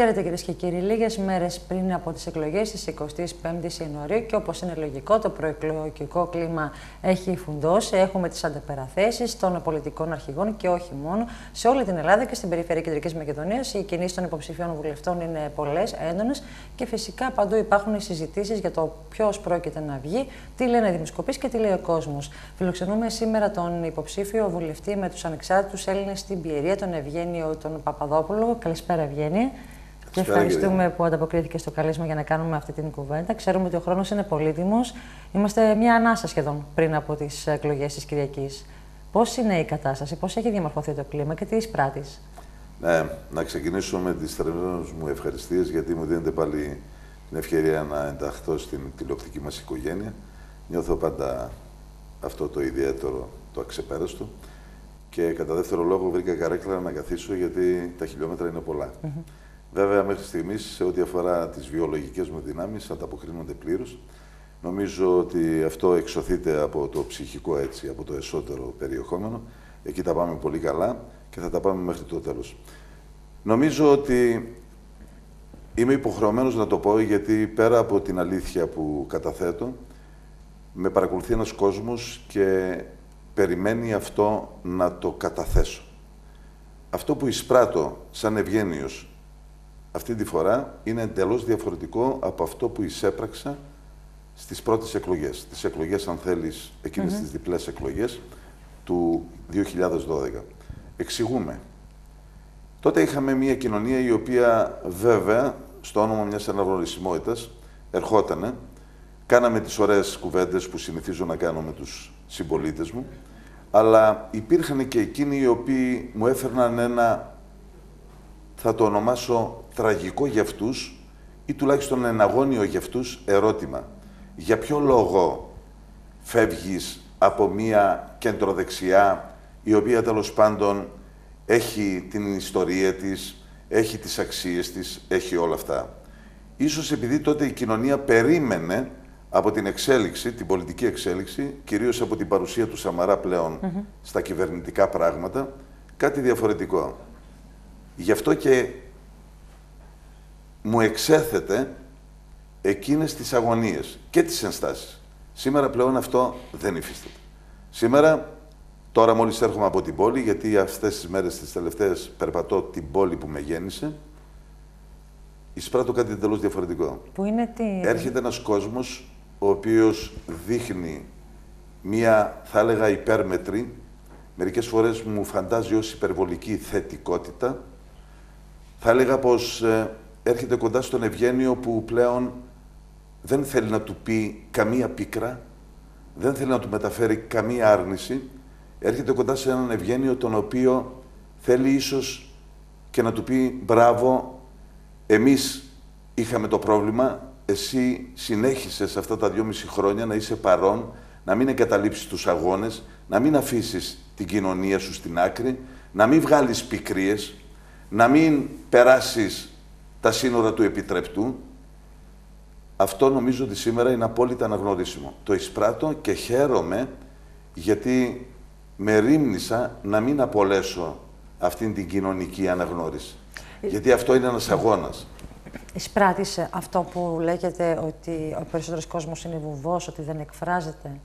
Χαίρετε κυρίες και κύριοι. Λίγες μέρες πριν από τις εκλογές τη 25η Ιανουαρίου και όπως είναι λογικό, το προεκλογικό κλίμα έχει φουντώσει. Έχουμε τις αντεπεραθέσει των πολιτικών αρχηγών και όχι μόνο. Σε όλη την Ελλάδα και στην περιφέρεια Κεντρικής Μακεδονίας οι κινήσεις των υποψηφίων βουλευτών είναι πολλές, έντονες και φυσικά παντού υπάρχουν συζητήσεις για το ποιος πρόκειται να βγει, τι λένε οι δημοσκοπήσει και τι λέει ο κόσμος. Φιλοξενούμε σήμερα τον υποψήφιο βουλευτή με τους ανεξάρτητους Έλληνες στην Πιερία, τον Ευγένιο τον Παπαδόπουλο. Καλησπέρα, Ευγένεια. Και ευχαριστούμε που ανταποκρίθηκε στο καλέσμα για να κάνουμε αυτή την κουβέντα. Ξέρουμε ότι ο χρόνος είναι πολύτιμος. Είμαστε μια ανάσα σχεδόν πριν από τις εκλογές της Κυριακής. Πώς είναι η κατάσταση, πώς έχει διαμορφωθεί το κλίμα και τι εισπράττεις; Ναι, να ξεκινήσω με τις θερμένε μου ευχαριστίες, γιατί μου δίνετε πάλι την ευκαιρία να ενταχθώ στην τηλεοπτική μας οικογένεια. Νιώθω πάντα αυτό το ιδιαίτερο, το αξεπέραστο. Και κατά δεύτερο λόγο βρήκα καρέκλα να καθίσω γιατί τα χιλιόμετρα είναι πολλά. Βέβαια, μέχρι στιγμής, σε ό,τι αφορά τις βιολογικές μου δυνάμεις, ανταποκρίνονται πλήρως. Νομίζω ότι αυτό εξωθείται από το ψυχικό έτσι, από το εσωτερικό περιεχόμενο. Εκεί τα πάμε πολύ καλά και θα τα πάμε μέχρι το τέλος. Νομίζω ότι είμαι υποχρεωμένος να το πω γιατί πέρα από την αλήθεια που καταθέτω, με παρακολουθεί ένας κόσμος και περιμένει αυτό να το καταθέσω. Αυτό που εισπράττω σαν ευγένειος αυτή τη φορά είναι εντελώς διαφορετικό από αυτό που εισέπραξα στις πρώτες εκλογές. Τις εκλογές, αν θέλεις, εκείνες mm τις διπλές εκλογές του 2012. Εξηγούμε. Τότε είχαμε μια κοινωνία η οποία βέβαια, στο όνομα μιας αναγνωρισιμότητας, ερχότανε. Κάναμε τις ωραίες κουβέντες που συνηθίζω να κάνω με τους συμπολίτες μου, αλλά υπήρχαν και εκείνοι οι οποίοι μου έφερναν ένα, θα το ονομάσω τραγικό για αυτούς ή τουλάχιστον εναγώνιο για αυτούς ερώτημα. Για ποιο λόγο φεύγεις από μία κεντροδεξιά η οποία τέλος πάντων έχει την ιστορία της, έχει τις αξίες της, έχει όλα αυτά. Ίσως επειδή τότε η κοινωνία περίμενε από την εξέλιξη, την πολιτική εξέλιξη, κυρίως από την παρουσία του Σαμαρά πλέον στα κυβερνητικά πράγματα, κάτι διαφορετικό. Γι' αυτό και μου εξέθετε εκείνες τις αγωνίες και τις ενστάσεις. Σήμερα πλέον αυτό δεν υφίσταται. Σήμερα, τώρα μόλις έρχομαι από την πόλη, γιατί αυτές τις μέρες τις τελευταίες περπατώ την πόλη που με γέννησε, εισπράττω κάτι εντελώς διαφορετικό. Που είναι τι... Έρχεται ένας κόσμος ο οποίος δείχνει μία, θα έλεγα, υπέρμετρη, μερικές φορές μου φαντάζει ως υπερβολική θετικότητα. Θα έλεγα πως ε, έρχεται κοντά στον Ευγένιο που πλέον δεν θέλει να του πει καμία πίκρα, δεν θέλει να του μεταφέρει καμία άρνηση. Έρχεται κοντά σε έναν Ευγένιο τον οποίο θέλει ίσως και να του πει μπράβο, εμείς είχαμε το πρόβλημα, εσύ συνέχισες αυτά τα δυόμιση χρόνια να είσαι παρόν, να μην εγκαταλείψεις τους αγώνες, να μην αφήσεις την κοινωνία σου στην άκρη, να μην βγάλεις πικρίες, να μην περάσεις τα σύνορα του επιτρεπτού, αυτό νομίζω ότι σήμερα είναι απόλυτα αναγνωρίσιμο. Το εισπράττω και χαίρομαι γιατί με ρίμνησα να μην απολέσω αυτήν την κοινωνική αναγνώριση. Γιατί αυτό είναι ένας αγώνας. Εισπράττησε αυτό που λέγεται ότι ο περισσότερος κόσμος είναι βουβός, ότι δεν εκφράζεται;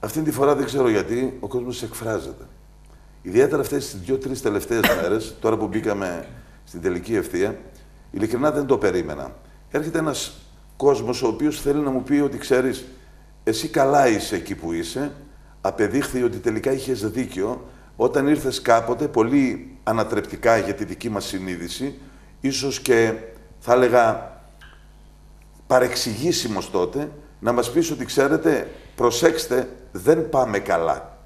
Αυτή τη φορά δεν ξέρω γιατί ο κόσμος εκφράζεται. Ιδιαίτερα αυτές τις δύο-τρεις τελευταίες μέρες, τώρα που μπήκαμε στην τελική ευθεία, ειλικρινά δεν το περίμενα. Έρχεται ένας κόσμος ο οποίος θέλει να μου πει ότι ξέρεις, εσύ καλά είσαι εκεί που είσαι, απεδείχθη ότι τελικά είχες δίκιο, όταν ήρθες κάποτε πολύ ανατρεπτικά για τη δική μας συνείδηση, ίσως και θα έλεγα παρεξηγήσιμος τότε, να μας πεις ότι ξέρετε, προσέξτε, δεν πάμε καλά.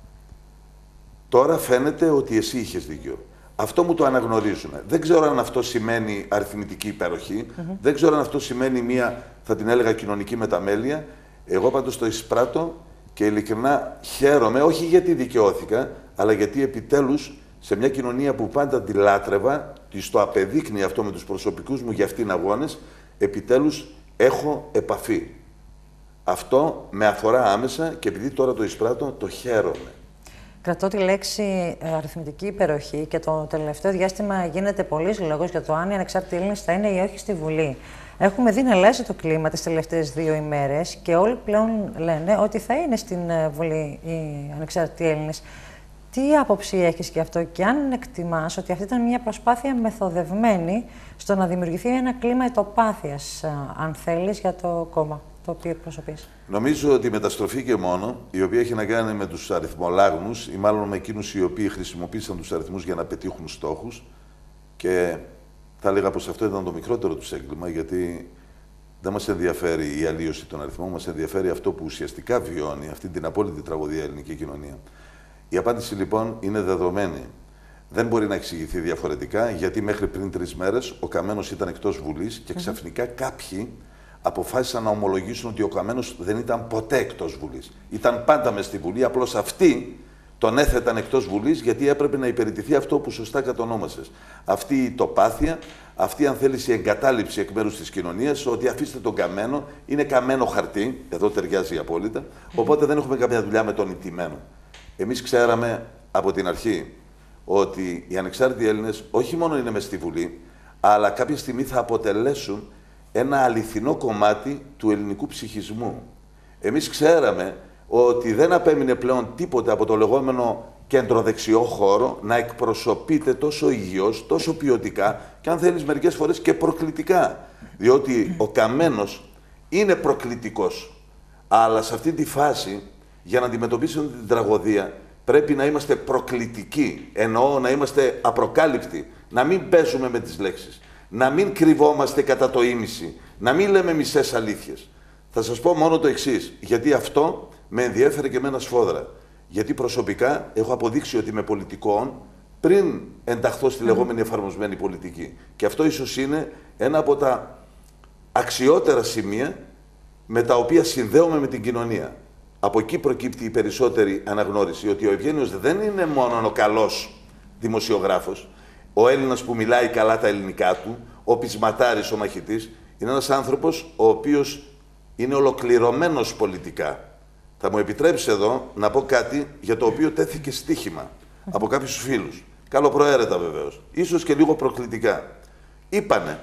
Τώρα φαίνεται ότι εσύ είχες δίκιο. Αυτό μου το αναγνωρίζουν. Δεν ξέρω αν αυτό σημαίνει αριθμητική υπεροχή, δεν ξέρω αν αυτό σημαίνει μία, θα την έλεγα, κοινωνική μεταμέλεια. Εγώ πάντως το εισπράττω και ειλικρινά χαίρομαι, όχι γιατί δικαιώθηκα, αλλά γιατί επιτέλους σε μια κοινωνία που πάντα τη λάτρευα, της το απεδείκνει αυτό με τους προσωπικούς μου για αυτήν αγώνες, επιτέλους έχω επαφή. Αυτό με αφορά άμεσα και επειδή τώρα το εισπράττω, το χαίρομαι. Κρατώ τη λέξη ε, αριθμητική υπεροχή και το τελευταίο διάστημα γίνεται πολλή λόγο για το αν οι ανεξάρτητοι Έλληνες θα είναι ή όχι στη Βουλή. Έχουμε δει να αλλάζει το κλίμα τις τελευταίες δύο ημέρες και όλοι πλέον λένε ότι θα είναι στην ε, Βουλή οι ανεξάρτητοι Έλληνες. Τι άποψη έχεις και αυτό, και αν εκτιμάς ότι αυτή ήταν μια προσπάθεια μεθοδευμένη στο να δημιουργηθεί ένα κλίμα ετοπάθειας, ε, αν θέλεις, για το κόμμα; Το οποίο εκπροσωπείς. Νομίζω ότι η μεταστροφή και μόνο, η οποία έχει να κάνει με τους αριθμολάγνους ή μάλλον με εκείνους οι οποίοι χρησιμοποίησαν τους αριθμούς για να πετύχουν στόχους. Και θα έλεγα πως αυτό ήταν το μικρότερο τους έγκλημα, γιατί δεν μας ενδιαφέρει η αλλίωση των αριθμών, μας ενδιαφέρει αυτό που ουσιαστικά βιώνει αυτή την απόλυτη τραγωδία ελληνική κοινωνία. Η απάντηση λοιπόν είναι δεδομένη. Δεν μπορεί να εξηγηθεί διαφορετικά, γιατί μέχρι πριν τρεις μέρες ο Καμένος ήταν εκτός Βουλής και ξαφνικά κάποιοι αποφάσισαν να ομολογήσουν ότι ο Καμένος δεν ήταν ποτέ εκτός Βουλής. Ήταν πάντα μες στη Βουλή, απλώς αυτοί τον έθεταν εκτός Βουλής γιατί έπρεπε να υπηρετηθεί αυτό που σωστά κατονόμασες. Αυτή η τοπάθεια, αυτή αν θέλεις η εγκατάλειψη εκ μέρους της κοινωνίας, ότι αφήστε τον καμένο, είναι καμένο χαρτί, εδώ ταιριάζει απόλυτα, οπότε δεν έχουμε καμιά δουλειά με τον ιτημένο. Εμείς ξέραμε από την αρχή ότι οι ανεξάρτητοι Έλληνες όχι μόνο είναι μες στη Βουλή, αλλά κάποια στιγμή θα αποτελέσουν ένα αληθινό κομμάτι του ελληνικού ψυχισμού. Εμείς ξέραμε ότι δεν απέμεινε πλέον τίποτε από το λεγόμενο κεντροδεξιό χώρο να εκπροσωπείται τόσο υγιώς, τόσο ποιοτικά και αν θέλεις μερικές φορές και προκλητικά. Διότι ο Καμένος είναι προκλητικός. Αλλά σε αυτή τη φάση, για να αντιμετωπίσουμε την τραγωδία, πρέπει να είμαστε προκλητικοί. Εννοώ να είμαστε απροκάλυπτοι, να μην παίζουμε με τις λέξεις να μην κρυβόμαστε κατά το ίμιση, να μην λέμε μισές αλήθειες. Θα σας πω μόνο το εξής, γιατί αυτό με ενδιέφερε και εμένα σφόδρα. Γιατί προσωπικά έχω αποδείξει ότι είμαι πολιτικών πριν ενταχθώ στη λεγόμενη εφαρμοσμένη πολιτική. Και αυτό ίσως είναι ένα από τα αξιότερα σημεία με τα οποία συνδέομαι με την κοινωνία. Από εκεί προκύπτει η περισσότερη αναγνώριση ότι ο Ευγένιος δεν είναι μόνο ο καλός δημοσιογράφος, ο Έλληνας που μιλάει καλά τα ελληνικά του, ο πεισματάρης, ο μαχητής, είναι ένας άνθρωπος ο οποίος είναι ολοκληρωμένος πολιτικά. Θα μου επιτρέψεις εδώ να πω κάτι για το οποίο τέθηκε στοίχημα από κάποιους φίλους. Καλοπροαίρετα βεβαίως. σω και λίγο προκλητικά. Είπανε,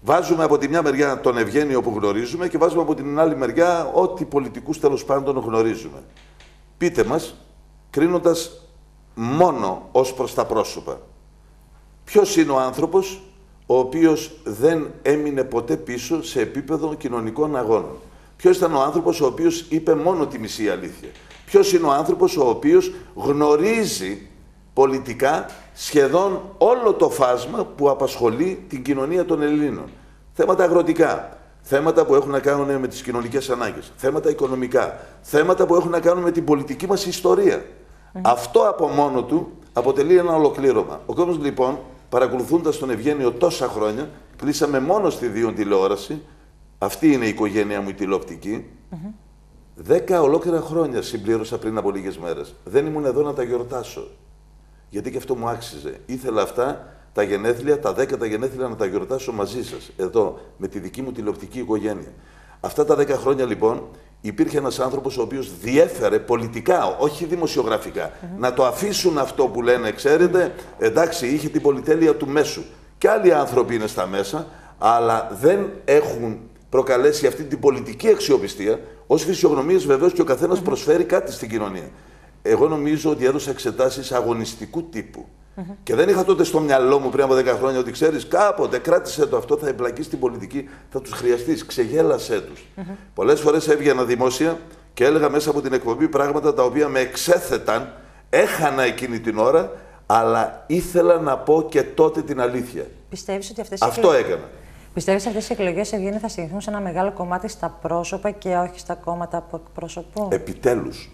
βάζουμε από τη μια μεριά τον Ευγένιο που γνωρίζουμε και βάζουμε από την άλλη μεριά ό,τι πολιτικούς τέλος πάντων γνωρίζουμε. Πείτε μας, κρίνοντας μόνο ως προς τα πρόσωπα. Ποιος είναι ο άνθρωπος ο οποίος δεν έμεινε ποτέ πίσω σε επίπεδο κοινωνικών αγώνων; Ποιος ήταν ο άνθρωπος ο οποίος είπε μόνο τη μισή αλήθεια; Ποιος είναι ο άνθρωπος ο οποίος γνωρίζει πολιτικά σχεδόν όλο το φάσμα που απασχολεί την κοινωνία των Ελλήνων; Θέματα αγροτικά, θέματα που έχουν να κάνουν με τις κοινωνικές ανάγκες, θέματα οικονομικά, θέματα που έχουν να κάνουν με την πολιτική μας ιστορία. Αυτό από μόνο του αποτελεί ένα ολοκλήρωμα. Ο κόσμος λοιπόν παρακολουθώντα τον Ευγένιο τόσα χρόνια, κλείσαμε μόνος στη δύο τηλεόραση. Αυτή είναι η οικογένεια μου η τηλεοπτική. Δέκα ολόκληρα χρόνια συμπλήρωσα πριν από λίγες μέρες. Δεν ήμουν εδώ να τα γιορτάσω. Γιατί και αυτό μου άξιζε. Ήθελα αυτά τα γενέθλια, τα δέκα τα γενέθλια να τα γιορτάσω μαζί σας, εδώ, με τη δική μου τηλεοπτική οικογένεια. Αυτά τα δέκα χρόνια λοιπόν υπήρχε ένας άνθρωπος ο οποίος διέφερε πολιτικά, όχι δημοσιογραφικά. Να το αφήσουν αυτό που λένε, ξέρετε, εντάξει, είχε την πολυτέλεια του μέσου. Και άλλοι άνθρωποι είναι στα μέσα, αλλά δεν έχουν προκαλέσει αυτή την πολιτική αξιοπιστία. Ως φυσιογνωμίες βεβαίως και ο καθένας προσφέρει κάτι στην κοινωνία. Εγώ νομίζω ότι έδωσα εξετάσεις αγωνιστικού τύπου. Και δεν είχα τότε στο μυαλό μου πριν από 10 χρόνια ότι ξέρεις, κάποτε κράτησε το αυτό, θα εμπλακείς στην πολιτική, θα τους χρειαστείς. Ξεγέλασέ τους. Mm -hmm. Πολλές φορές έβγαινα δημόσια και έλεγα μέσα από την εκπομπή πράγματα τα οποία με εξέθεταν, έχανα εκείνη την ώρα, αλλά ήθελα να πω και τότε την αλήθεια. Πιστεύεις ότι αυτές Αυτό εκλογές... έκανα. Πιστεύεις ότι αυτές οι εκλογές Ευγένεια θα συγκριθούν σε ένα μεγάλο κομμάτι στα πρόσωπα και όχι στα κόμματα που εκπροσωπούν; Επιτέλους.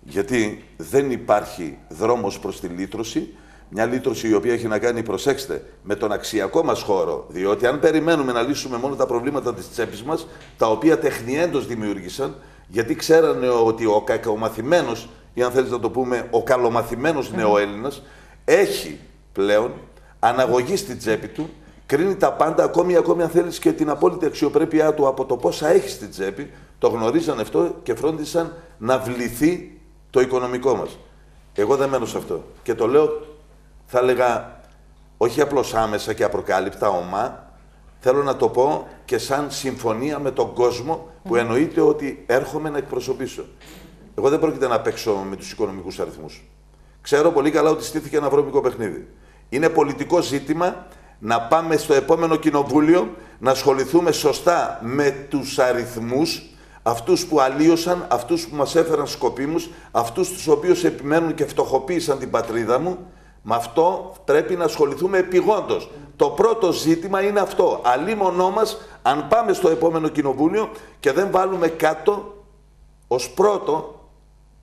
Γιατί δεν υπάρχει δρόμος προς τη λύτρωση μια λύτρωση η οποία έχει να κάνει, προσέξτε, με τον αξιακό μας χώρο. Διότι αν περιμένουμε να λύσουμε μόνο τα προβλήματα της τσέπης μας, τα οποία τεχνιέντος δημιούργησαν, γιατί ξέρανε ότι ο κακομαθημένος, ή αν θέλεις να το πούμε, ο καλομαθημένος mm. νεοέλληνας, έχει πλέον αναγωγή στην τσέπη του, κρίνει τα πάντα, ακόμη, ακόμη αν θέλεις και την απόλυτη αξιοπρέπειά του από το πόσα έχει στην τσέπη. Το γνωρίζαν αυτό και φρόντισαν να βληθεί το οικονομικό μας. Εγώ δεν μένω σε αυτό. Και το λέω, θα έλεγα, όχι απλώς άμεσα και απροκάλυπτα, ομά, θέλω να το πω και σαν συμφωνία με τον κόσμο που εννοείται ότι έρχομαι να εκπροσωπήσω. Εγώ δεν πρόκειται να παίξω με τους οικονομικούς αριθμούς. Ξέρω πολύ καλά ότι στήθηκε ένα βρώμικο παιχνίδι. Είναι πολιτικό ζήτημα να πάμε στο επόμενο κοινοβούλιο να ασχοληθούμε σωστά με τους αριθμούς, αυτούς που αλλίωσαν, αυτούς που μας έφεραν σκοπίμους, αυτούς τους οποίους επιμένουν και φτωχοποίησαν την πατρίδα μου. Με αυτό πρέπει να ασχοληθούμε επιγόντως. Το πρώτο ζήτημα είναι αυτό. Αλλήμονό μας, αν πάμε στο επόμενο κοινοβούλιο και δεν βάλουμε κάτω ως πρώτο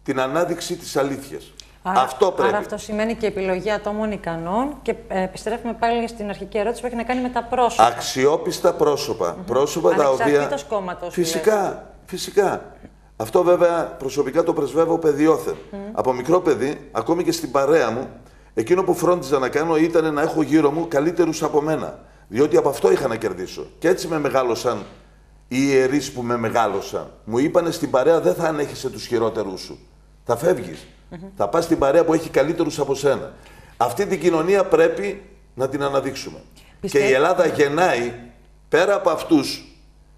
την ανάδειξη της αλήθειας. Άρα, αυτό πρέπει. Άρα αυτό σημαίνει και επιλογή ατόμων ικανών και ε, επιστρέφουμε πάλι στην αρχική ερώτηση που έχει να κάνει με τα πρόσωπα. Αξιόπιστα πρόσωπα. Πρόσωπα τα οποία. Ανεξαρτήτως κόμματος, Φυσικά, φυσικά. Αυτό βέβαια προσωπικά το πρεσβεύω παιδιόθεν. Από μικρό παιδί, ακόμη και στην παρέα μου, εκείνο που φρόντιζα να κάνω ήταν να έχω γύρω μου καλύτερους από μένα. Διότι από αυτό είχα να κερδίσω. Και έτσι με μεγάλωσαν οι ιερείς που με μεγάλωσαν. Μου είπανε στην παρέα δεν θα ανέχεσαι τους χειρότερους σου. Θα φεύγεις. Θα πας στην παρέα που έχει καλύτερους από σένα. Αυτή την κοινωνία πρέπει να την αναδείξουμε. Πιστεύω- Και η Ελλάδα γεννάει, πέρα από αυτούς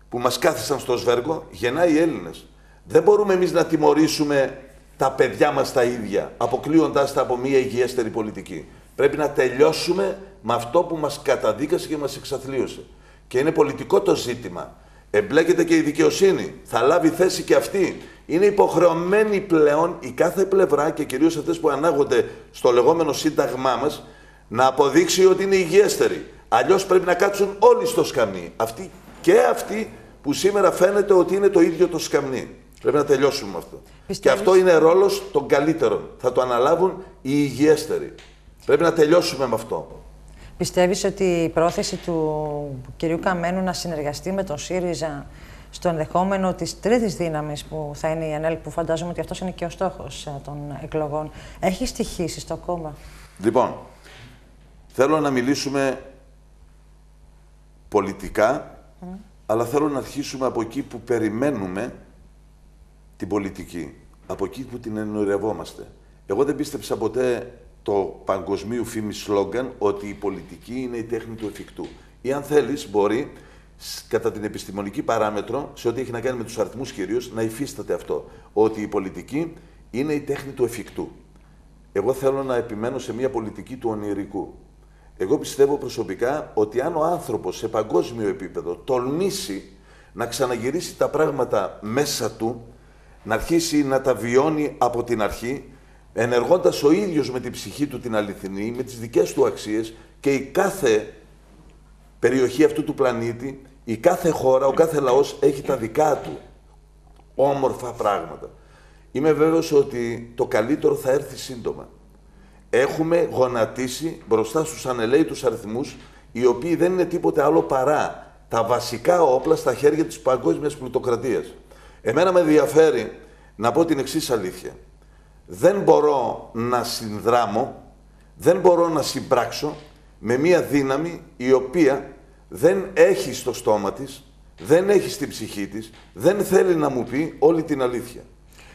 που μας κάθισαν στο σβέργο, γεννάει οι Έλληνες. Δεν μπορούμε εμείς να τιμωρήσουμε τα παιδιά μας τα ίδια, αποκλείοντάς τα από μια υγιέστερη πολιτική. Πρέπει να τελειώσουμε με αυτό που μας καταδίκασε και μας εξαθλίωσε. Και είναι πολιτικό το ζήτημα. Εμπλέκεται και η δικαιοσύνη. Θα λάβει θέση και αυτή. Είναι υποχρεωμένη πλέον η κάθε πλευρά και κυρίως αυτές που ανάγονται στο λεγόμενο σύνταγμά μας να αποδείξει ότι είναι υγιέστερη. Αλλιώς πρέπει να κάτσουν όλοι στο σκαμνί. Αυτοί και αυτοί που σήμερα φαίνεται ότι είναι το ίδιο το σκαμνί. Πρέπει να τελειώσουμε με αυτό. Πιστεύεις- Και αυτό είναι ρόλος των καλύτερων. Θα το αναλάβουν οι υγιέστεροι. Πρέπει να τελειώσουμε με αυτό. Πιστεύεις ότι η πρόθεση του κυρίου Καμένου να συνεργαστεί με τον ΣΥΡΙΖΑ στο ενδεχόμενο της τρίτης δύναμης που θα είναι η ΕΝΕΛ, που φαντάζομαι ότι αυτός είναι και ο στόχος ε, των εκλογών, έχει στοιχήσει στο κόμμα; Λοιπόν, θέλω να μιλήσουμε πολιτικά, αλλά θέλω να αρχίσουμε από εκεί που περιμένουμε την πολιτική. Από εκεί που την ονειρευόμαστε. Εγώ δεν πίστεψα ποτέ το παγκοσμίου φήμης σλόγκαν ότι η πολιτική είναι η τέχνη του εφικτού. Ή αν θέλεις μπορεί, σ- κατά την επιστημονική παράμετρο, σε ό,τι έχει να κάνει με τους αριθμούς κυρίως, να υφίσταται αυτό. Ότι η πολιτική είναι η τέχνη του εφικτού. Εγώ θέλω να επιμένω σε μια πολιτική του ονειρικού. Εγώ πιστεύω προσωπικά ότι αν ο άνθρωπος σε παγκόσμιο επίπεδο τολμήσει να ξαναγυρίσει τα πράγματα μέσα του, να αρχίσει να τα βιώνει από την αρχή, ενεργώντας ο ίδιος με την ψυχή του την αληθινή, με τις δικές του αξίες και η κάθε περιοχή αυτού του πλανήτη, η κάθε χώρα, ο κάθε λαός έχει τα δικά του όμορφα πράγματα. Είμαι βέβαιος ότι το καλύτερο θα έρθει σύντομα. Έχουμε γονατίσει μπροστά στους ανελαίητους αριθμούς, οι οποίοι δεν είναι τίποτε άλλο παρά τα βασικά όπλα στα χέρια της παγκόσμιας πλουτοκρατίας. Εμένα με ενδιαφέρει να πω την εξής αλήθεια. Δεν μπορώ να συνδράμω, δεν μπορώ να συμπράξω με μία δύναμη η οποία δεν έχει στο στόμα της, δεν έχει στην ψυχή της, δεν θέλει να μου πει όλη την αλήθεια.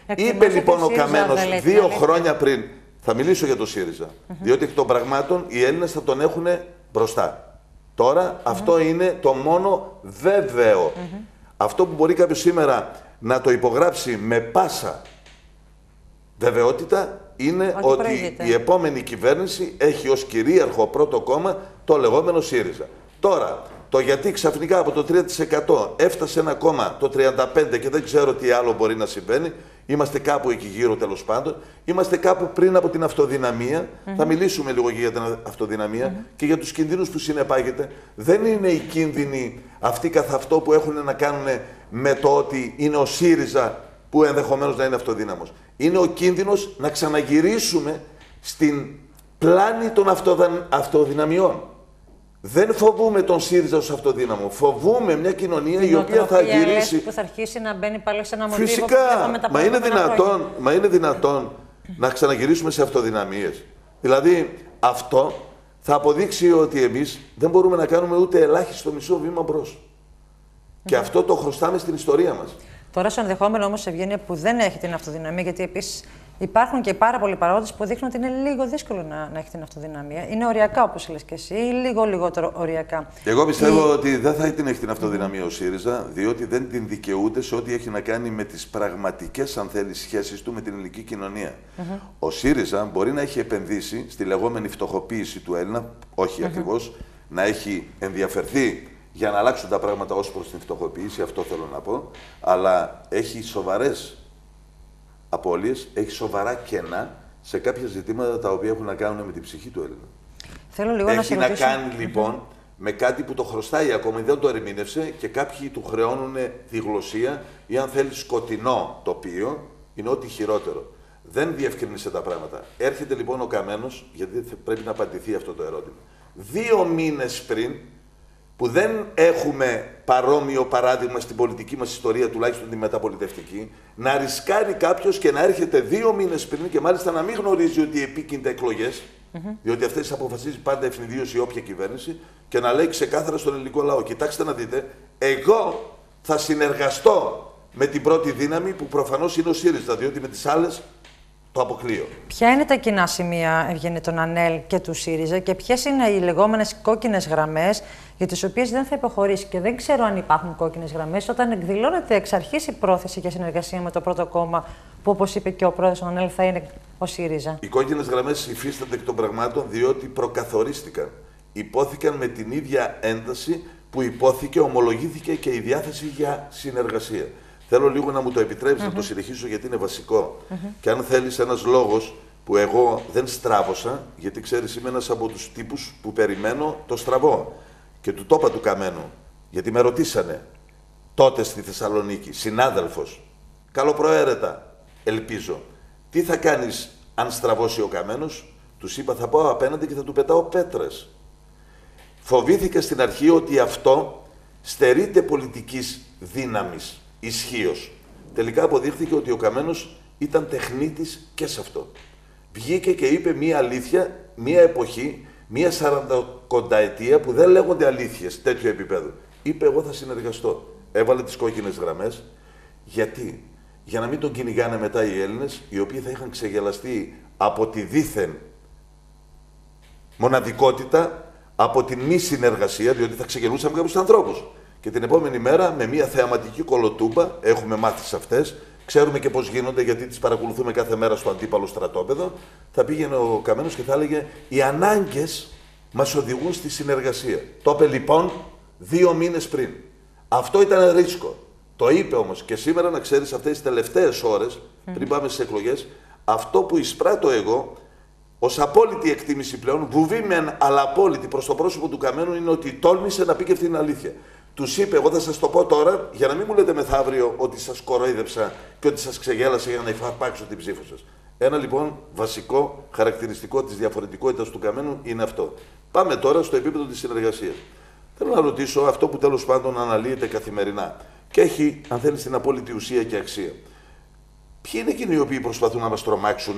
Εκτιμάς Είπε ότι λοιπόν ο ο ΣΥΡΙΖΑ Καμένος δεν λέει την δύο αλήθεια; χρόνια πριν, θα μιλήσω για το ΣΥΡΙΖΑ, διότι εκ των πραγμάτων οι Έλληνες θα τον έχουν μπροστά. Τώρα αυτό είναι το μόνο βέβαιο. Αυτό που μπορεί κάποιος σήμερα να το υπογράψει με πάσα βεβαιότητα είναι Ότι ότι προηγείται. η επόμενη κυβέρνηση έχει ως κυρίαρχο πρώτο κόμμα το λεγόμενο ΣΥΡΙΖΑ. Τώρα, το γιατί ξαφνικά από το 3% έφτασε ένα κόμμα το 35% και δεν ξέρω τι άλλο μπορεί να συμβαίνει, είμαστε κάπου εκεί γύρω τέλος πάντων, είμαστε κάπου πριν από την αυτοδυναμία, θα μιλήσουμε λίγο και για την αυτοδυναμία και για τους κινδύνους που συνεπάγεται. Δεν είναι οι κίνδυνοι αυτοί καθ' αυτό που έχουν να κάνουν με το ότι είναι ο ΣΥΡΙΖΑ που ενδεχομένως να είναι αυτοδύναμος. Είναι ο κίνδυνος να ξαναγυρίσουμε στην πλάνη των αυτοδα- αυτοδυναμιών. Δεν φοβούμε τον ΣΥΡΙΖΑ ως αυτοδύναμο. Φοβούμε μια κοινωνία η οποία θα νοοτροπία, λες, γυρίσει. που θα αρχίσει να μπαίνει πάλι σε ένα μοτίβο που Φυσικά, βλέπαμε τα μα είναι, προηγούμενα δυνατόν, χρόνια. μα είναι δυνατόν να ξαναγυρίσουμε σε αυτοδυναμίες. Δηλαδή, αυτό θα αποδείξει ότι εμείς δεν μπορούμε να κάνουμε ούτε ελάχιστο μισό βήμα μπρος. Και Ναι. αυτό το χρωστάμε στην ιστορία μας. Τώρα, στο ενδεχόμενο όμως Ευγένεια που δεν έχει την αυτοδυναμία, γιατί επίσης Υπάρχουν και πάρα πολλοί παράγοντες που δείχνουν ότι είναι λίγο δύσκολο να, να έχει την αυτοδυναμία. Είναι οριακά, όπως λες και εσύ, ή λίγο λιγότερο οριακά. Εγώ πιστεύω ότι δεν θα την έχει την αυτοδυναμία ο ΣΥΡΙΖΑ, διότι δεν την δικαιούται σε ό,τι έχει να κάνει με τις πραγματικές, αν θέλει, σχέσεις του με την ελληνική κοινωνία. Ο ΣΥΡΙΖΑ μπορεί να έχει επενδύσει στη λεγόμενη φτωχοποίηση του Έλληνα, όχι ακριβώς, να έχει ενδιαφερθεί για να αλλάξουν τα πράγματα ως προς την φτωχοποίηση, αυτό θέλω να πω, αλλά έχει σοβαρές απώλειες, έχει σοβαρά κενά σε κάποια ζητήματα τα οποία έχουν να κάνουν με την ψυχή του Έλληνα. Θέλω λίγο έχει να, να κάνει λοιπόν με κάτι που το χρωστάει ακόμη, δεν το ερμήνευσε και κάποιοι του χρεώνουν τη γλωσσία ή αν θέλεις σκοτεινό τοπίο, είναι ό,τι χειρότερο. Δεν διευκρίνησε τα πράγματα. Έρχεται λοιπόν ο Καμένος, γιατί πρέπει να απαντηθεί αυτό το ερώτημα. Δύο μήνες πριν που δεν έχουμε παρόμοιο παράδειγμα στην πολιτική μας ιστορία, τουλάχιστον τη μεταπολιτευτική, να ρισκάρει κάποιος και να έρχεται δύο μήνες πριν και μάλιστα να μην γνωρίζει ότι επίκυνται εκλογές, διότι αυτές αποφασίζει πάντα ευνηδίως η όποια κυβέρνηση, και να λέει ξεκάθαρα στον ελληνικό λαό: Κοιτάξτε να δείτε, εγώ θα συνεργαστώ με την πρώτη δύναμη που προφανώς είναι ο ΣΥΡΙΖΑ, διότι με τις άλλες το αποκλείω. Ποια είναι τα κοινά σημεία, Ευγενή, των ΑΝΕΛ και του ΣΥΡΙΖΑ και ποιες είναι οι λεγόμενες κόκκινες γραμμές για τις οποίες δεν θα υποχωρήσει. Και δεν ξέρω αν υπάρχουν κόκκινες γραμμές όταν εκδηλώνεται εξ αρχής η πρόθεση για συνεργασία με το πρώτο κόμμα, που όπως είπε και ο πρόεδρος των ΑΝΕΛ θα είναι ο ΣΥΡΙΖΑ. Οι κόκκινες γραμμές υφίστανται εκ των πραγμάτων διότι προκαθορίστηκαν. Υπόθηκαν με την ίδια ένταση που υπόθηκε, ομολογήθηκε και η διάθεση για συνεργασία. Θέλω λίγο να μου το επιτρέψεις να το συνεχίσω γιατί είναι βασικό. Και αν θέλεις ένας λόγος που εγώ δεν στράβωσα, γιατί ξέρεις, είμαι ένας από τους τύπους που περιμένω το στραβό. Και του τόπα του Καμένου, γιατί με ρωτήσανε τότε στη Θεσσαλονίκη, συνάδελφος, καλοπροαίρετα, ελπίζω, τι θα κάνεις αν στραβώσει ο Καμένος, τους είπα θα πάω απέναντι και θα του πετάω πέτρες. Φοβήθηκα στην αρχή ότι αυτό στερείται πολιτικής δύναμης ισχύως. Τελικά αποδείχθηκε ότι ο Καμένος ήταν τεχνίτης και σε αυτό. Βγήκε και είπε μία αλήθεια, μία εποχή, μία σαραντακονταετία που δεν λέγονται αλήθειες τέτοιο επίπεδο. Είπε: Εγώ θα συνεργαστώ. Έβαλε τις κόκκινες γραμμές. Γιατί; Για να μην τον κυνηγάνε μετά οι Έλληνες, οι οποίοι θα είχαν ξεγελαστεί από τη δίθεν μοναδικότητα, από τη μη συνεργασία, διότι θα ξεγελούσαμε κάποιους ανθρώπους. Και την επόμενη μέρα με μια θεαματική κολοτούμπα, έχουμε μάθει σε αυτές, ξέρουμε και πώς γίνονται γιατί τις παρακολουθούμε κάθε μέρα στο αντίπαλο στρατόπεδο. Θα πήγαινε ο Καμένος και θα έλεγε: Οι ανάγκες μας οδηγούν στη συνεργασία. Το είπε λοιπόν δύο μήνες πριν. Αυτό ήταν ρίσκο. Το είπε όμως και σήμερα να ξέρεις αυτές τις τελευταίες ώρες, πριν πάμε στις εκλογές, αυτό που εισπράττω εγώ ως απόλυτη εκτίμηση πλέον, βουβή μεν, αλλά απόλυτη προς το πρόσωπο του Καμένου είναι ότι τόλμησε να πει και αυτή την αλήθεια. Τους είπε, εγώ θα σας το πω τώρα, για να μην μου λέτε μεθαύριο ότι σας κοροϊδεύσα και ότι σας ξεγέλασα για να υφαπάξω την ψήφο σας. Ένα λοιπόν βασικό χαρακτηριστικό της διαφορετικότητας του Καμένου είναι αυτό. Πάμε τώρα στο επίπεδο της συνεργασίας. Θέλω να ρωτήσω αυτό που τέλος πάντων αναλύεται καθημερινά και έχει, αν θέλεις, την απόλυτη ουσία και αξία. Ποιοι είναι εκείνοι οι οποίοι προσπαθούν να μας τρομάξουν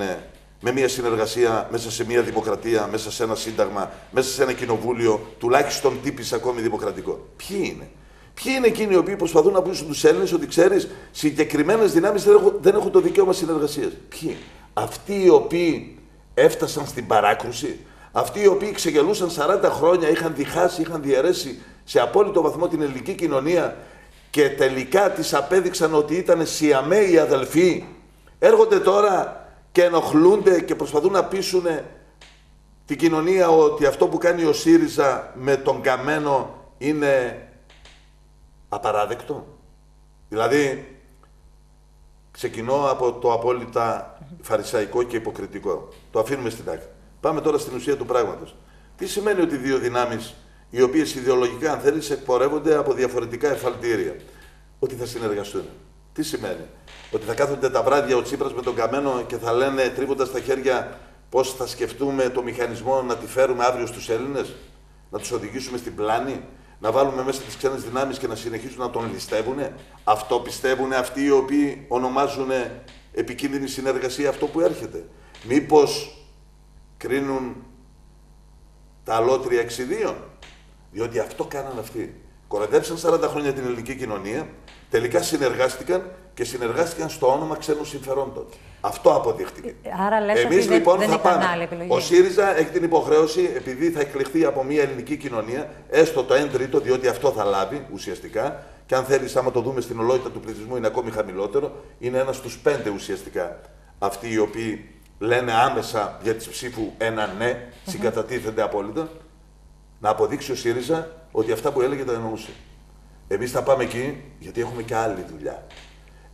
με μια συνεργασία μέσα σε μια δημοκρατία, μέσα σε ένα σύνταγμα, μέσα σε ένα κοινοβούλιο, τουλάχιστον τύπης ακόμη δημοκρατικό. Ποιοι είναι; Ποιοι είναι εκείνοι οι οποίοι προσπαθούν να πείσουν τους Έλληνες ότι ξέρεις, συγκεκριμένες δυνάμεις δεν, έχουν, δεν έχουν το δικαίωμα συνεργασίας; Ποιοι. Αυτοί οι οποίοι έφτασαν στην παράκρουση, αυτοί οι οποίοι ξεγελούσαν 40 χρόνια, είχαν διχάσει, είχαν διαιρέσει σε απόλυτο βαθμό την ελληνική κοινωνία και τελικά τις απέδειξαν ότι ήταν σιαμαίοι αδελφοί, έρχονται τώρα και ενοχλούνται και προσπαθούν να πείσουν την κοινωνία ότι αυτό που κάνει ο ΣΥΡΙΖΑ με τον Καμένο είναι απαράδεκτο. Δηλαδή, ξεκινώ από το απόλυτα φαρισαϊκό και υποκριτικό. Το αφήνουμε στην άκρη. Πάμε τώρα στην ουσία του πράγματος. Τι σημαίνει ότι δύο δυνάμεις, οι οποίες ιδεολογικά, αν θέλεις, εκπορεύονται από διαφορετικά εφαλτήρια, ότι θα συνεργαστούν; Τι σημαίνει; Ότι θα κάθονται τα βράδια ο Τσίπρας με τον Καμένο και θα λένε τρίβοντας τα χέρια πώς θα σκεφτούμε το μηχανισμό να τη φέρουμε αύριο στους Έλληνες, να τους οδηγήσουμε στην πλάνη, να βάλουμε μέσα τις ξένες δυνάμεις και να συνεχίσουν να τον ληστεύουν. Αυτό πιστεύουν αυτοί οι οποίοι ονομάζουν επικίνδυνη συνεργασία αυτό που έρχεται; Μήπως κρίνουν τα αλότρια εξιδίων. Διότι αυτό κάναν αυτοί. Κοροϊδέψαν 40 χρόνια την ελληνική κοινωνία, τελικά συνεργάστηκαν και συνεργάστηκαν στο όνομα ξένων συμφερόντων. Αυτό αποδείχτηκε. Άρα λες Εμείς ότι λοιπόν δεν, θα δεν ήταν πάμε. άλλη επιλογή. Ο ΣΥΡΙΖΑ έχει την υποχρέωση, επειδή θα εκλεχθεί από μια ελληνική κοινωνία, έστω το 1 τρίτο, διότι αυτό θα λάβει ουσιαστικά, και αν θέλεις, άμα το δούμε στην ολότητα του πληθυσμού, είναι ακόμη χαμηλότερο, είναι ένας στους πέντε ουσιαστικά αυτοί οι οποίοι λένε άμεσα για τη ψήφου ένα ναι, συγκατατίθενται απόλυτα, να αποδείξει ο ΣΥΡΙΖΑ ότι αυτά που έλεγε τα εννοούσε. Εμείς θα πάμε εκεί γιατί έχουμε και άλλη δουλειά.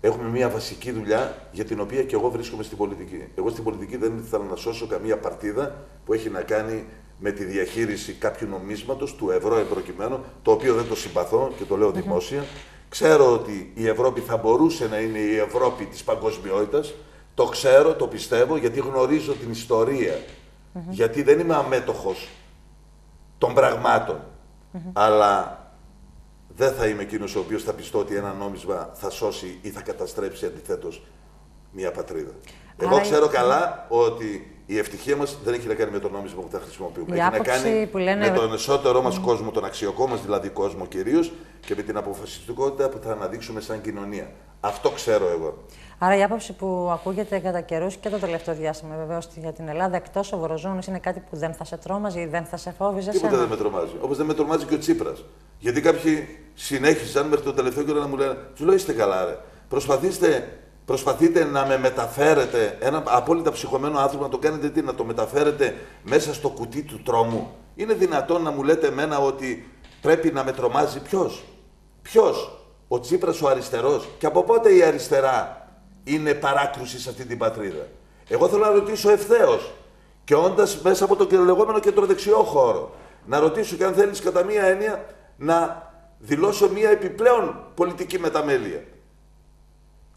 Έχουμε μια βασική δουλειά για την οποία και εγώ βρίσκομαι στην πολιτική. Εγώ στην πολιτική δεν ήθελα να σώσω καμία παρτίδα που έχει να κάνει με τη διαχείριση κάποιου νομίσματος, του ευρώ εμπροκειμένου, το οποίο δεν το συμπαθώ και το λέω δημόσια. Ξέρω ότι η Ευρώπη θα μπορούσε να είναι η Ευρώπη της παγκοσμιότητας. Το ξέρω, το πιστεύω, γιατί γνωρίζω την ιστορία. Γιατί δεν είμαι αμέτωχος των πραγμάτων. Αλλά δεν θα είμαι εκείνος ο οποίος θα πιστώ ότι ένα νόμισμα θα σώσει ή θα καταστρέψει αντιθέτως μια πατρίδα. Εγώ Άρα ξέρω η- καλά ότι η ευτυχία μας δεν έχει να κάνει με το νόμισμα που θα χρησιμοποιούμε. Η έχει να άποψη κάνει που λένε- με τον εσωτερό μας κόσμο, τον αξιοκό μας δηλαδή κόσμο κυρίως και με την αποφασιστικότητα που θα αναδείξουμε σαν κοινωνία. Αυτό ξέρω εγώ. Άρα η άποψη που ακούγεται κατά καιρούς και το τελευταίο διάστημα βεβαίως για την Ελλάδα εκτός Ευρωζώνης είναι κάτι που δεν θα σε τρόμαζε ή δεν θα σε φόβιζε. Τίποτα σένα; δεν με τρομάζει. Όπως δεν με τρομάζει και ο Τσίπρας. Γιατί κάποιοι συνέχισαν μέχρι το τελευταίο καιρό να μου λένε: Του λέω είστε καλά, ρε. Προσπαθήστε, προσπαθείτε να με μεταφέρετε ένα απόλυτα ψυχωμένο άνθρωπο, να το κάνετε τι, να το μεταφέρετε μέσα στο κουτί του τρόμου. Είναι δυνατόν να μου λέτε εμένα ότι πρέπει να με τρομάζει ποιος; Ποιος; Ο Τσίπρας ο αριστερός. Και από πότε η αριστερά είναι παράκρουση σε αυτή την πατρίδα; Εγώ θέλω να ρωτήσω ευθέως και όντας μέσα από το λεγόμενο κεντροδεξιό χώρο, να ρωτήσω και αν θέλεις κατά μία έννοια να δηλώσω μία επιπλέον πολιτική μεταμέλεια.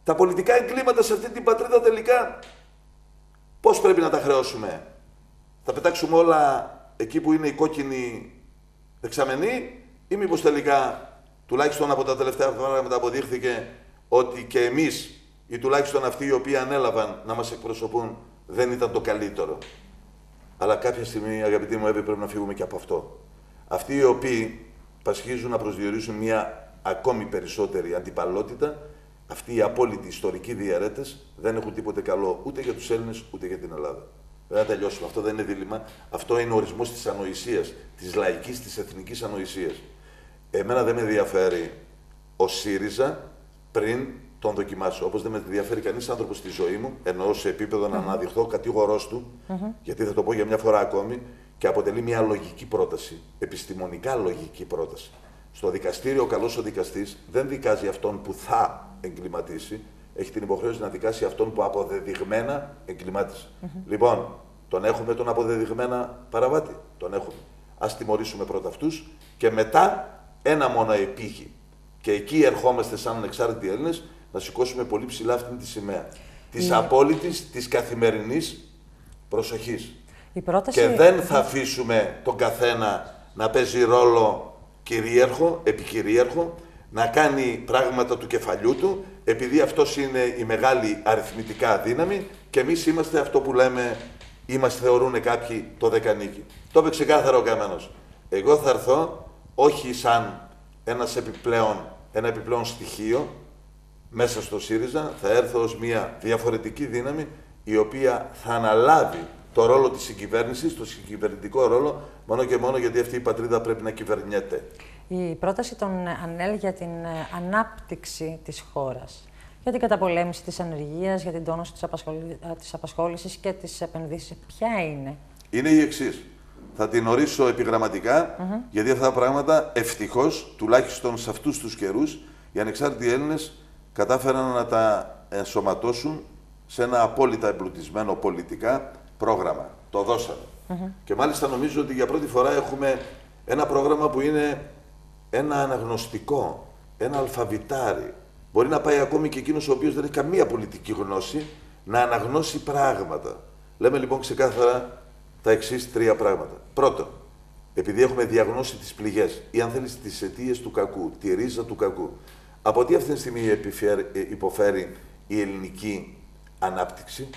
Τα πολιτικά εγκλήματα σε αυτή την πατρίδα τελικά πώς πρέπει να τα χρεώσουμε; Θα πετάξουμε όλα εκεί που είναι η κόκκινη δεξαμενή ή μήπως τελικά τουλάχιστον από τα τελευταία χρόνια αποδείχθηκε ότι και εμείς ή τουλάχιστον αυτοί οι οποίοι ανέλαβαν να μας εκπροσωπούν δεν ήταν το καλύτερο; Αλλά κάποια στιγμή, αγαπητοί μου, έπρεπε πρέπει να φύγουμε και από αυτό. Αυτοί οι οποίοι πασχίζουν να προσδιορίσουν μια ακόμη περισσότερη αντιπαλότητα, αυτοί οι απόλυτοι ιστορικοί διαιρέτες δεν έχουν τίποτε καλό ούτε για τους Έλληνες ούτε για την Ελλάδα. Δεν θα τελειώσουμε. Αυτό δεν είναι δίλημα. Αυτό είναι ο ορισμός της ανοησίας, της λαϊκής, της εθνικής ανοησίας. Εμένα δεν με ενδιαφέρει ο ΣΥΡΙΖΑ πριν τον δοκιμάσω. Όπως δεν με ενδιαφέρει κανείς άνθρωπος στη ζωή μου, εννοώ σε επίπεδο να αναδειχθώ κατηγορός του, γιατί θα το πω για μια φορά ακόμη, και αποτελεί μια λογική πρόταση, επιστημονικά λογική πρόταση. Στο δικαστήριο, ο καλός ο δικαστής δεν δικάζει αυτόν που θα εγκληματίσει, έχει την υποχρέωση να δικάσει αυτόν που αποδεδειγμένα εγκλημάτισε. Λοιπόν, τον έχουμε τον αποδεδειγμένα παραβάτη; Τον έχουμε. Α τιμωρήσουμε πρώτα αυτούς και μετά ένα μόνο επίγει. Και εκεί ερχόμαστε σαν ανεξάρτητοι Έλληνες να σηκώσουμε πολύ ψηλά αυτή τη σημαία. Της Ναι. απόλυτης, της καθημερινής προσοχής. Η πρόταση... Και δεν θα αφήσουμε τον καθένα να παίζει ρόλο κυρίαρχο, επικυρίαρχο, να κάνει πράγματα του κεφαλιού του, επειδή αυτός είναι η μεγάλη αριθμητικά δύναμη και εμείς είμαστε αυτό που λέμε, είμαστε θεωρούν κάποιοι το δεκανίκη. Το είπε ξεκάθαρα ο Καμένος. Εγώ θα έρθω όχι σαν ένας επιπλέον, ένα επιπλέον στοιχείο μέσα στο ΣΥΡΙΖΑ, θα έρθω ως μια διαφορετική δύναμη η οποία θα αναλάβει το ρόλο της συγκυβέρνησης, το συγκυβερνητικό ρόλο, μόνο και μόνο γιατί αυτή η πατρίδα πρέπει να κυβερνιέται. Η πρόταση των ΑΝΕΛ για την ε, ανάπτυξη της χώρας, για την καταπολέμηση της ανεργίας, για την τόνωση της, απασχολη... ε, της απασχόλησης και της επενδύσεις, ποια είναι; Είναι η εξής. Θα την ορίσω επιγραμματικά, γιατί αυτά τα πράγματα ευτυχώς, τουλάχιστον σε αυτούς τους καιρούς, οι ανεξάρτητοι Έλληνες κατάφεραν να τα ενσωματώσουν σε ένα απόλυτα εμπλουτισμένο πολιτικά πρόγραμμα. Το δώσαμε. Και μάλιστα νομίζω ότι για πρώτη φορά έχουμε ένα πρόγραμμα που είναι ένα αναγνωστικό, ένα αλφαβητάρι. Μπορεί να πάει ακόμη και εκείνος ο οποίος δεν έχει καμία πολιτική γνώση να αναγνώσει πράγματα. Λέμε λοιπόν ξεκάθαρα τα εξής τρία πράγματα. Πρώτον, επειδή έχουμε διαγνώσει τις πληγές ή αν θέλεις τις αιτίες του κακού, τη ρίζα του κακού, από τι αυτή τη στιγμή επιφέρει- ε, υποφέρει η ελληνική ανάπτυξη,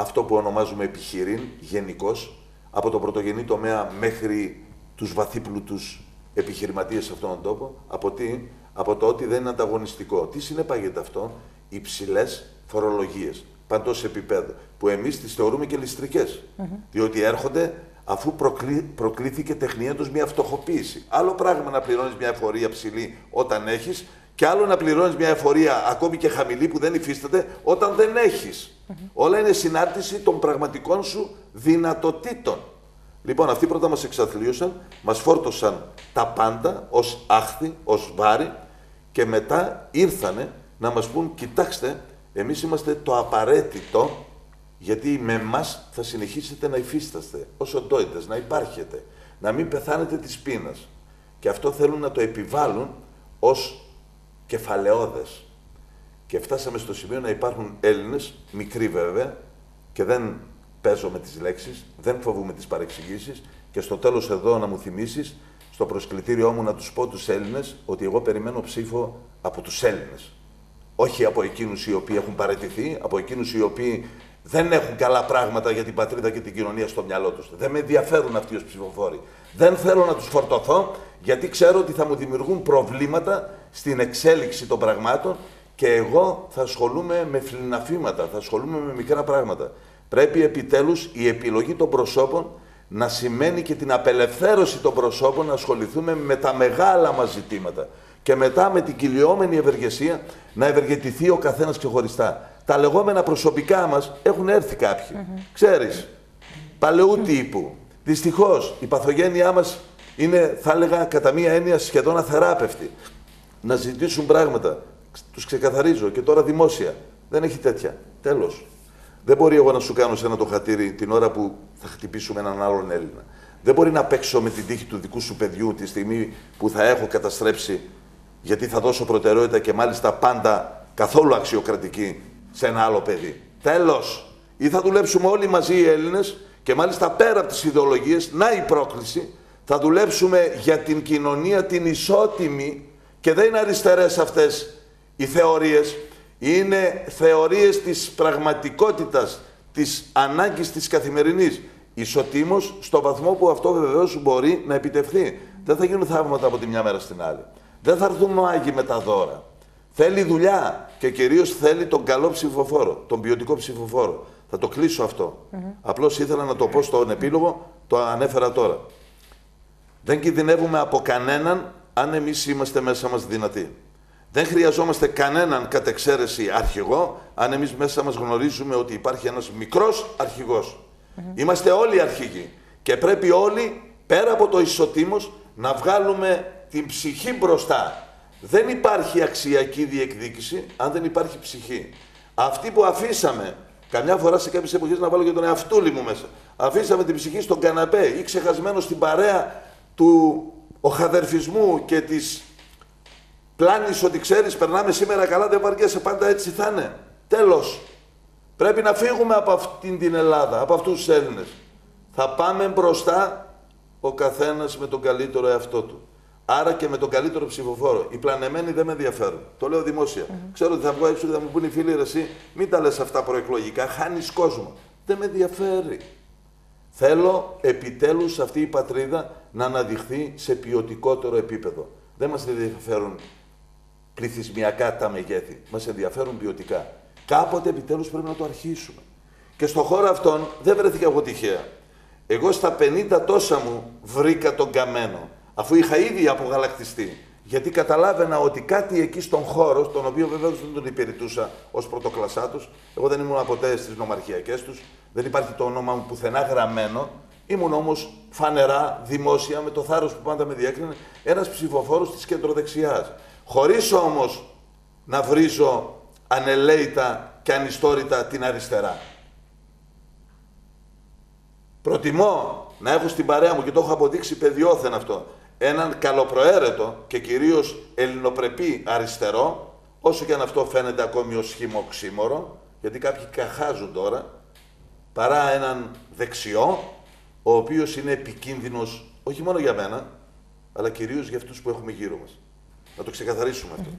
αυτό που ονομάζουμε επιχειρήν γενικώς, από το πρωτογενή τομέα μέχρι τους βαθύπλουτους επιχειρηματίες σε αυτόν τον τόπο. Από τι, από το ότι δεν είναι ανταγωνιστικό. Τι συνεπάγεται αυτό, υψηλές φορολογίες παντός επίπεδου, που εμείς τις θεωρούμε και ληστρικές. Διότι έρχονται αφού προκλή, προκλήθηκε τεχνίαντο μια φτωχοποίηση. Άλλο πράγμα να πληρώνεις μια εφορία ψηλή όταν έχεις, και άλλο να πληρώνεις μια εφορία ακόμη και χαμηλή που δεν υφίσταται όταν δεν έχεις. Όλα είναι συνάρτηση των πραγματικών σου δυνατοτήτων. Λοιπόν, αυτοί πρώτα μας εξαθλίωσαν, μας φόρτωσαν τα πάντα ως άχθη, ως βάρη και μετά ήρθανε να μας πούν, κοιτάξτε, εμείς είμαστε το απαραίτητο γιατί με εμάς θα συνεχίσετε να υφίσταστε ως οντότητες, να υπάρχετε, να μην πεθάνετε της πείνας. Και αυτό θέλουν να το επιβάλλουν ως κεφαλαιόδες. Και φτάσαμε στο σημείο να υπάρχουν Έλληνες, μικροί βέβαια, και δεν παίζω με τις λέξεις, δεν φοβούμε τις παρεξηγήσεις και στο τέλος εδώ να μου θυμίσεις, στο προσκλητήριό μου να τους πω τους Έλληνες ότι εγώ περιμένω ψήφο από τους Έλληνες. Όχι από εκείνους οι οποίοι έχουν παραιτηθεί, από εκείνους οι οποίοι δεν έχουν καλά πράγματα για την πατρίδα και την κοινωνία στο μυαλό τους. Δεν με ενδιαφέρουν αυτοί ως ψηφοφόροι. Δεν θέλω να τους φορτωθώ γιατί ξέρω ότι θα μου δημιουργούν προβλήματα στην εξέλιξη των πραγμάτων και εγώ θα ασχολούμαι με φλιναφήματα, θα ασχολούμαι με μικρά πράγματα. Πρέπει επιτέλους η επιλογή των προσώπων να σημαίνει και την απελευθέρωση των προσώπων να ασχοληθούμε με τα μεγάλα μας ζητήματα και μετά με την κυλιόμενη ευεργεσία να ευεργετηθεί ο καθένας ξεχωριστά. Τα λεγόμενα προσωπικά μας έχουν έρθει κάποιοι. Mm Ξέρεις, παλαιού τύπου. Δυστυχώς η παθογένειά μας είναι, θα έλεγα, κατά μία έννοια σχεδόν αθεράπευτη. Να ζητήσουν πράγματα. Τους ξεκαθαρίζω και τώρα δημόσια. Δεν έχει τέτοια. Τέλος. Δεν μπορεί εγώ να σου κάνω σε ένα το χατήρι την ώρα που θα χτυπήσουμε έναν άλλον Έλληνα. Δεν μπορεί να παίξω με την τύχη του δικού σου παιδιού τη στιγμή που θα έχω καταστρέψει, γιατί θα δώσω προτεραιότητα και μάλιστα πάντα καθόλου αξιοκρατική σε ένα άλλο παιδί. Τέλος. Ή θα δουλέψουμε όλοι μαζί οι Έλληνες και μάλιστα πέρα από τις ιδεολογίες, να η πρόκληση, θα δουλέψουμε για την κοινωνία την ισότιμη και δεν είναι αριστερές αυτές οι θεωρίες είναι θεωρίες της πραγματικότητας, της ανάγκης της καθημερινής. Ισοτήμως στο βαθμό που αυτό βεβαίως μπορεί να επιτευχθεί. Δεν θα γίνουν θαύματα από τη μια μέρα στην άλλη. Δεν θα έρθουν μάγοι με τα δώρα. Θέλει δουλειά και κυρίως θέλει τον καλό ψηφοφόρο, τον ποιοτικό ψηφοφόρο. Θα το κλείσω αυτό. Mm Απλώς ήθελα να το πω στον επίλογο, το ανέφερα τώρα. Δεν κινδυνεύουμε από κανέναν αν εμείς είμαστε μέσα μας δυνατοί. Δεν χρειαζόμαστε κανέναν κατ' εξαίρεση αρχηγό, αν εμείς μέσα μας γνωρίζουμε ότι υπάρχει ένας μικρός αρχηγός. Είμαστε όλοι αρχηγοί και πρέπει όλοι, πέρα από το ισοτήμος, να βγάλουμε την ψυχή μπροστά. Δεν υπάρχει αξιακή διεκδίκηση αν δεν υπάρχει ψυχή. Αυτή που αφήσαμε, καμιά φορά σε κάποιες εποχές να βάλω και τον εαυτούλη μου μέσα, αφήσαμε την ψυχή στον καναπέ ή ξεχασμένο στην παρέα του οχαδερφισμού και της Πλάνει ότι ξέρεις, περνάμε σήμερα καλά, δεν βαριέσαι πάντα έτσι θα είναι. Τέλος. Πρέπει να φύγουμε από αυτήν την Ελλάδα, από αυτούς τους Έλληνες. Θα πάμε μπροστά ο καθένας με τον καλύτερο εαυτό του. Άρα και με τον καλύτερο ψηφοφόρο. Οι πλανεμένοι δεν με ενδιαφέρουν. Το λέω δημόσια. Ξέρω ότι θα βγω έξω και θα μου πούνε οι φίλοι ρε, εσύ, μην τα λες αυτά προεκλογικά. Χάνεις κόσμο. Δεν με ενδιαφέρει. Θέλω επιτέλους αυτή η πατρίδα να αναδειχθεί σε ποιοτικότερο επίπεδο. Δεν μας ενδιαφέρουν πληθυσμιακά τα μεγέθη. Μας ενδιαφέρουν ποιοτικά. Κάποτε επιτέλους πρέπει να το αρχίσουμε. Και στον χώρο αυτόν δεν βρέθηκα εγώ τυχαία. Εγώ στα 50 τόσα μου βρήκα τον καμένο, αφού είχα ήδη απογαλακτιστεί. Γιατί καταλάβαινα ότι κάτι εκεί στον χώρο, τον οποίο βεβαίω δεν τον υπηρετούσα ως πρωτοκλασσά του, εγώ δεν ήμουν ποτέ στις νομαρχιακές τους, δεν υπάρχει το όνομα μου πουθενά γραμμένο. Ήμουν όμως φανερά, δημόσια, με το θάρρος που πάντα με διέκρινε, ένας ψηφοφόρος της κεντροδεξιάς χωρίς όμως να βρίζω ανελαίητα και ανιστόρητα την αριστερά. Προτιμώ να έχω στην παρέα μου, και το έχω αποδείξει παιδιόθεν αυτό, έναν καλοπροαίρετο και κυρίως ελληνοπρεπή αριστερό, όσο και αν αυτό φαίνεται ακόμη ως χυμοξύμορο, γιατί κάποιοι καχάζουν τώρα, παρά έναν δεξιό, ο οποίος είναι επικίνδυνος όχι μόνο για μένα, αλλά κυρίως για αυτούς που έχουμε γύρω μας. Να το ξεκαθαρίσουμε αυτό.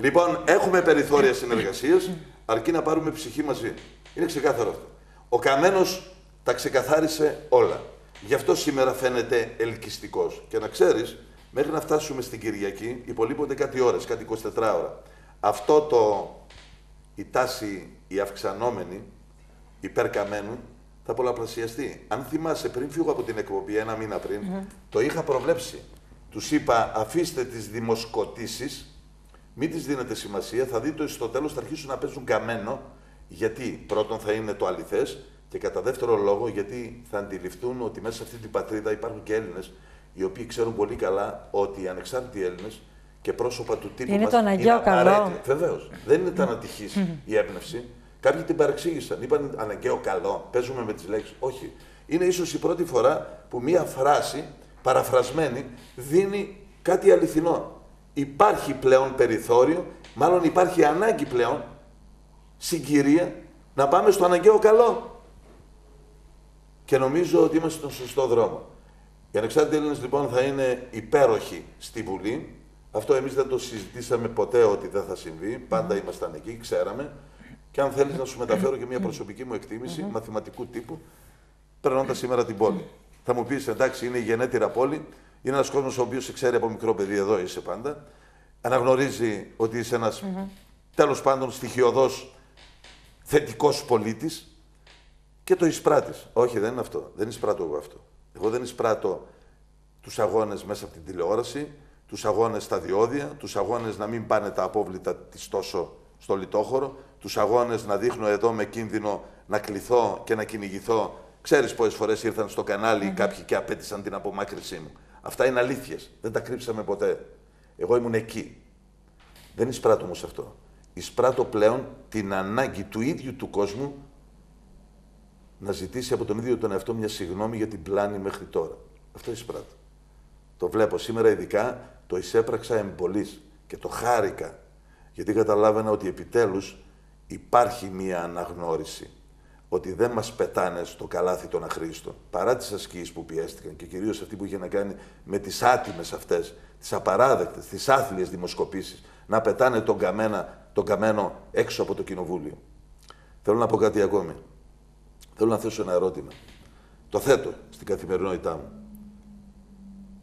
Λοιπόν, έχουμε περιθώρια συνεργασίας, αρκεί να πάρουμε ψυχή μαζί. Είναι ξεκάθαρο αυτό. Ο Καμένος τα ξεκαθάρισε όλα. Γι' αυτό σήμερα φαίνεται ελκυστικός. Και να ξέρεις, Μέχρι να φτάσουμε στην Κυριακή, υπολείπονται κάτι ώρες, κάτι 24 ώρα. Αυτό το, η τάση, η αυξανόμενη, υπερκαμένου, θα πολλαπλασιαστεί. Αν θυμάσαι, πριν φύγω από την εκπομπή ένα μήνα πριν, το είχα προβλέψει. Τους είπα, αφήστε τις δημοσκοτήσεις, μην τις δίνετε σημασία, θα δείτε ότι στο τέλος θα αρχίσουν να παίζουν καμένο, γιατί πρώτον θα είναι το αληθές και κατά δεύτερο λόγο γιατί θα αντιληφθούν ότι μέσα σε αυτή την πατρίδα υπάρχουν και Έλληνες οι οποίοι ξέρουν πολύ καλά ότι οι ανεξάρτητοι Έλληνες και πρόσωπα του τύπου είναι μας το αναγκαίο καλό. Βεβαίως. Δεν είναι ατυχής η έμπνευση. Κάποιοι την παρεξήγησαν. Είπαν αναγκαίο καλό. Παίζουμε με τις λέξεις. Όχι. Είναι ίσως η πρώτη φορά που μία φράση παραφρασμένη δίνει κάτι αληθινό. Υπάρχει πλέον περιθώριο, μάλλον υπάρχει ανάγκη πλέον, συγκυρία, να πάμε στο αναγκαίο καλό. Και νομίζω ότι είμαστε στον σωστό δρόμο. Οι ανεξάρτητοι Έλληνες λοιπόν θα είναι υπέροχοι στη Βουλή. Αυτό εμείς δεν το συζητήσαμε ποτέ ότι δεν θα συμβεί. Πάντα ήμασταν εκεί, ξέραμε. Και αν θέλεις να σου μεταφέρω και μια προσωπική μου εκτίμηση μαθηματικού τύπου, περνώντας σήμερα την πόλη. Θα μου πεις εντάξει, είναι η γενέτειρα πόλη. Είναι ένας κόσμος ο οποίος σε ξέρει από μικρό παιδί, εδώ είσαι πάντα. Αναγνωρίζει ότι είσαι ένας mm τέλος πάντων στοιχειοδός θετικός πολίτης και το εισπράττεις. Όχι, δεν είναι αυτό. Δεν εισπράττω εγώ αυτό. Εγώ δεν εισπράττω τους αγώνες μέσα από την τηλεόραση, τους αγώνες στα διόδια, τους αγώνες να μην πάνε τα απόβλητα της τόσο στο λιτόχωρο, τους αγώνες να δείχνω εδώ με κίνδυνο να κληθώ και να κυνηγηθώ. Ξέρεις πόσες φορές ήρθαν στο κανάλι κάποιοι και απέτησαν την απομάκρυνσή μου. Αυτά είναι αλήθειες. Δεν τα κρύψαμε ποτέ. Εγώ ήμουν εκεί. Δεν εισπράττω όμως αυτό. Εισπράττω πλέον την ανάγκη του ίδιου του κόσμου να ζητήσει από τον ίδιο τον εαυτό μια συγγνώμη για την πλάνη μέχρι τώρα. Αυτό εισπράττω. Το βλέπω σήμερα ειδικά, το εισέπραξα εμπολής και το χάρηκα. Γιατί καταλάβαινα ότι επιτέλους υπάρχει μία αναγνώριση ότι δεν μας πετάνε στο καλάθι των αχρήστων. Παρά τις ασκήσεις που πιέστηκαν και κυρίως αυτή που είχε να κάνει με τις άτιμες αυτές, τις απαράδεκτες, τις άθλιες δημοσκοπήσεις, να πετάνε τον, καμένα, τον καμένο έξω από το κοινοβούλιο. Θέλω να πω κάτι ακόμη. Θέλω να θέσω ένα ερώτημα. Το θέτω στην καθημερινότητά μου.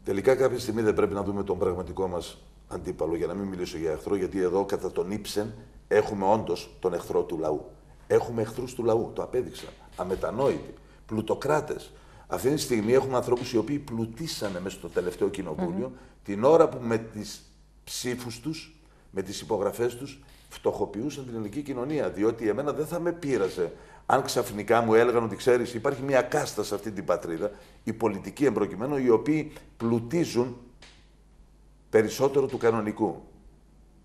Τελικά κάποια στιγμή δεν πρέπει να δούμε τον πραγματικό μας αντίπαλο, για να μην μιλήσω για εχθρό, γιατί εδώ κατά τον ύψεν έχουμε όντως τον εχθρό του λαού. Έχουμε εχθρούς του λαού, το απέδειξα. Αμετανόητοι, πλουτοκράτες. Αυτή τη στιγμή έχουμε ανθρώπους οι οποίοι πλουτίσανε μέσα στο τελευταίο την ώρα που με τις ψήφους τους, με τις υπογραφές τους, φτωχοποιούσαν την ελληνική κοινωνία. Διότι εμένα δεν θα με πείραζε αν ξαφνικά μου έλεγαν ότι ξέρεις, υπάρχει μια κάστα σε αυτή την πατρίδα, οι πολιτικοί εμπροκειμένου, οι οποίοι πλουτίζουν περισσότερο του κανονικού.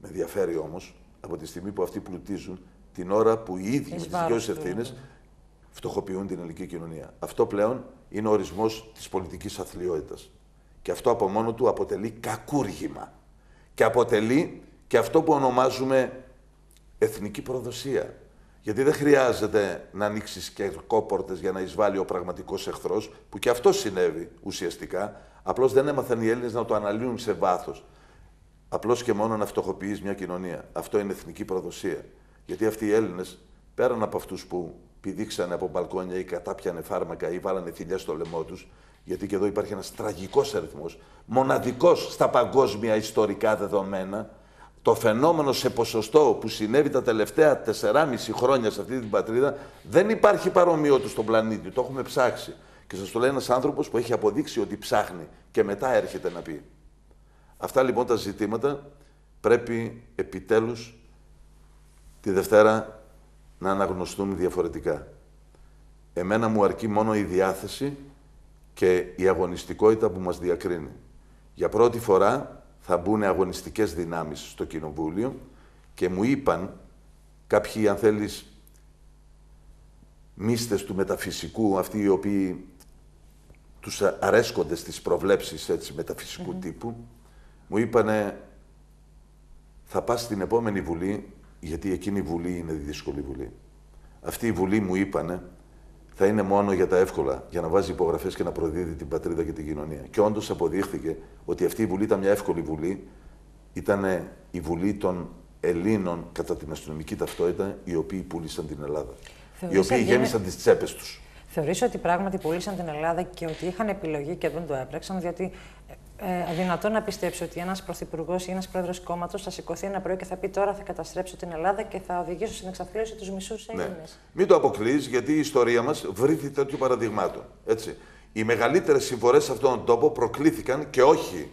Με ενδιαφέρει όμως από τη στιγμή που αυτοί πλουτίζουν την ώρα που οι ίδιοι με τις δικαιώσει ευθύνες φτωχοποιούν την ελληνική κοινωνία. Αυτό πλέον είναι ο ορισμός της πολιτικής αθλειότητας. Και αυτό από μόνο του αποτελεί κακούργημα. Και αποτελεί και αυτό που ονομάζουμε εθνική προδοσία. Γιατί δεν χρειάζεται να ανοίξεις κερκόπορτε για να εισβάλλει ο πραγματικός εχθρός, που και αυτό συνέβη ουσιαστικά. Απλώς δεν έμαθαν οι Έλληνες να το αναλύουν σε βάθος. Απλώς και μόνο να φτωχοποιείς μια κοινωνία. Αυτό είναι εθνική προδοσία. Γιατί αυτοί οι Έλληνες, πέραν από αυτούς που πηδήξανε από μπαλκόνια ή κατάπιανε φάρμακα ή βάλανε θηλιά στο λαιμό τους, γιατί και εδώ υπάρχει ένας τραγικός αριθμός, μοναδικός στα παγκόσμια ιστορικά δεδομένα, το φαινόμενο σε ποσοστό που συνέβη τα τελευταία 4,5 χρόνια σε αυτή την πατρίδα δεν υπάρχει παρομοίωτο στον πλανήτη. Το έχουμε ψάξει. Και σας το λέει ένας άνθρωπος που έχει αποδείξει ότι ψάχνει και μετά έρχεται να πει. Αυτά λοιπόν τα ζητήματα πρέπει επιτέλους τη Δευτέρα να αναγνωστούν διαφορετικά. Εμένα μου αρκεί μόνο η διάθεση και η αγωνιστικότητα που μας διακρίνει. Για πρώτη φορά θα μπουν αγωνιστικές δυνάμεις στο Κοινοβούλιο και μου είπαν κάποιοι, αν θέλεις, μίστες του μεταφυσικού, αυτοί οι οποίοι τους αρέσκονται στις προβλέψεις έτσι, μεταφυσικού τύπου, μου είπανε θα πας στην επόμενη Βουλή, γιατί εκείνη η Βουλή είναι δύσκολη Βουλή. Αυτή η Βουλή μου είπανε θα είναι μόνο για τα εύκολα, για να βάζει υπογραφές και να προδίδει την πατρίδα και την κοινωνία. Και όντως αποδείχθηκε ότι αυτή η Βουλή ήταν μια εύκολη Βουλή, ήταν η Βουλή των Ελλήνων κατά την αστυνομική ταυτότητα, οι οποίοι πούλησαν την Ελλάδα. οι οποίοι γέμισαν τις τσέπες τους. Θεωρείς ότι πράγματι πούλησαν την Ελλάδα και ότι είχαν επιλογή και δεν το έπραξαν, διότι ε, δυνατόν να πιστέψει ότι ένας πρωθυπουργός ή ένας πρόεδρος κόμματος θα σηκωθεί ένα πρωί και θα πει τώρα θα καταστρέψω την Ελλάδα και θα οδηγήσω στην εξαθλίωση τους μισούς Έλληνες. Ναι. Μην το αποκλεί, γιατί η ιστορία μας βρήθη τέτοιο παραδειγμάτων. Έτσι. Οι μεγαλύτερες συμφορές σε αυτόν τον τόπο προκλήθηκαν και όχι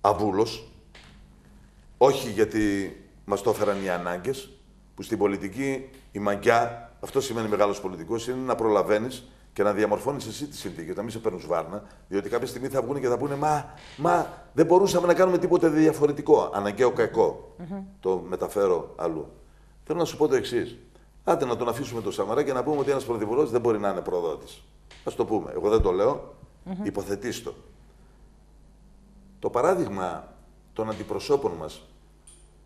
αβούλο, όχι γιατί μας το έφεραν οι ανάγκες, που στην πολιτική η μαγκιά, αυτό σημαίνει μεγάλος πολιτικός, είναι να προλαβαίνεις και να διαμορφώνεις εσύ τις συνθήκες, να μην σε παίρνουν βάρνα, διότι κάποια στιγμή θα βγουν και θα πούνε Μα, μα δεν μπορούσαμε να κάνουμε τίποτε διαφορετικό. Αναγκαίο κακό. Το μεταφέρω αλλού. Θέλω να σου πω το εξής. Άντε να τον αφήσουμε το Σαμαρά και να πούμε ότι ένας πρωθυπουργός δεν μπορεί να είναι προδότης. Α το πούμε. Εγώ δεν το λέω. Mm-hmm. το. Το παράδειγμα των αντιπροσώπων μας,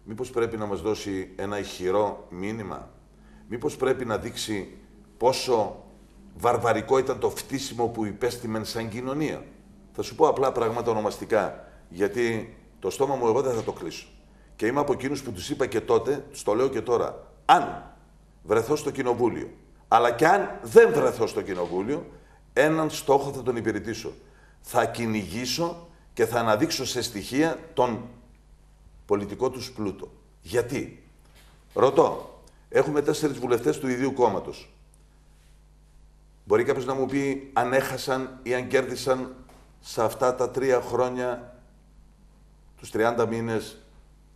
μήπως πρέπει να μας δώσει ένα ηχηρό μήνυμα, μήπως πρέπει να δείξει πόσο βαρβαρικό ήταν το φτύσιμο που υπέστημεν σαν κοινωνία. Θα σου πω απλά πράγματα ονομαστικά, γιατί το στόμα μου εγώ δεν θα το κλείσω. Και είμαι από εκείνους που τους είπα και τότε, τους το λέω και τώρα. Αν βρεθώ στο κοινοβούλιο, αλλά και αν δεν βρεθώ στο κοινοβούλιο, έναν στόχο θα τον υπηρετήσω. Θα κυνηγήσω και θα αναδείξω σε στοιχεία τον πολιτικό τους πλούτο. Γιατί; Ρωτώ. Έχουμε τέσσερις βουλευτές του ιδίου κόμματος. Μπορεί κάποιος να μου πει αν έχασαν ή αν κέρδισαν σε αυτά τα τρία χρόνια, τους 30 μήνες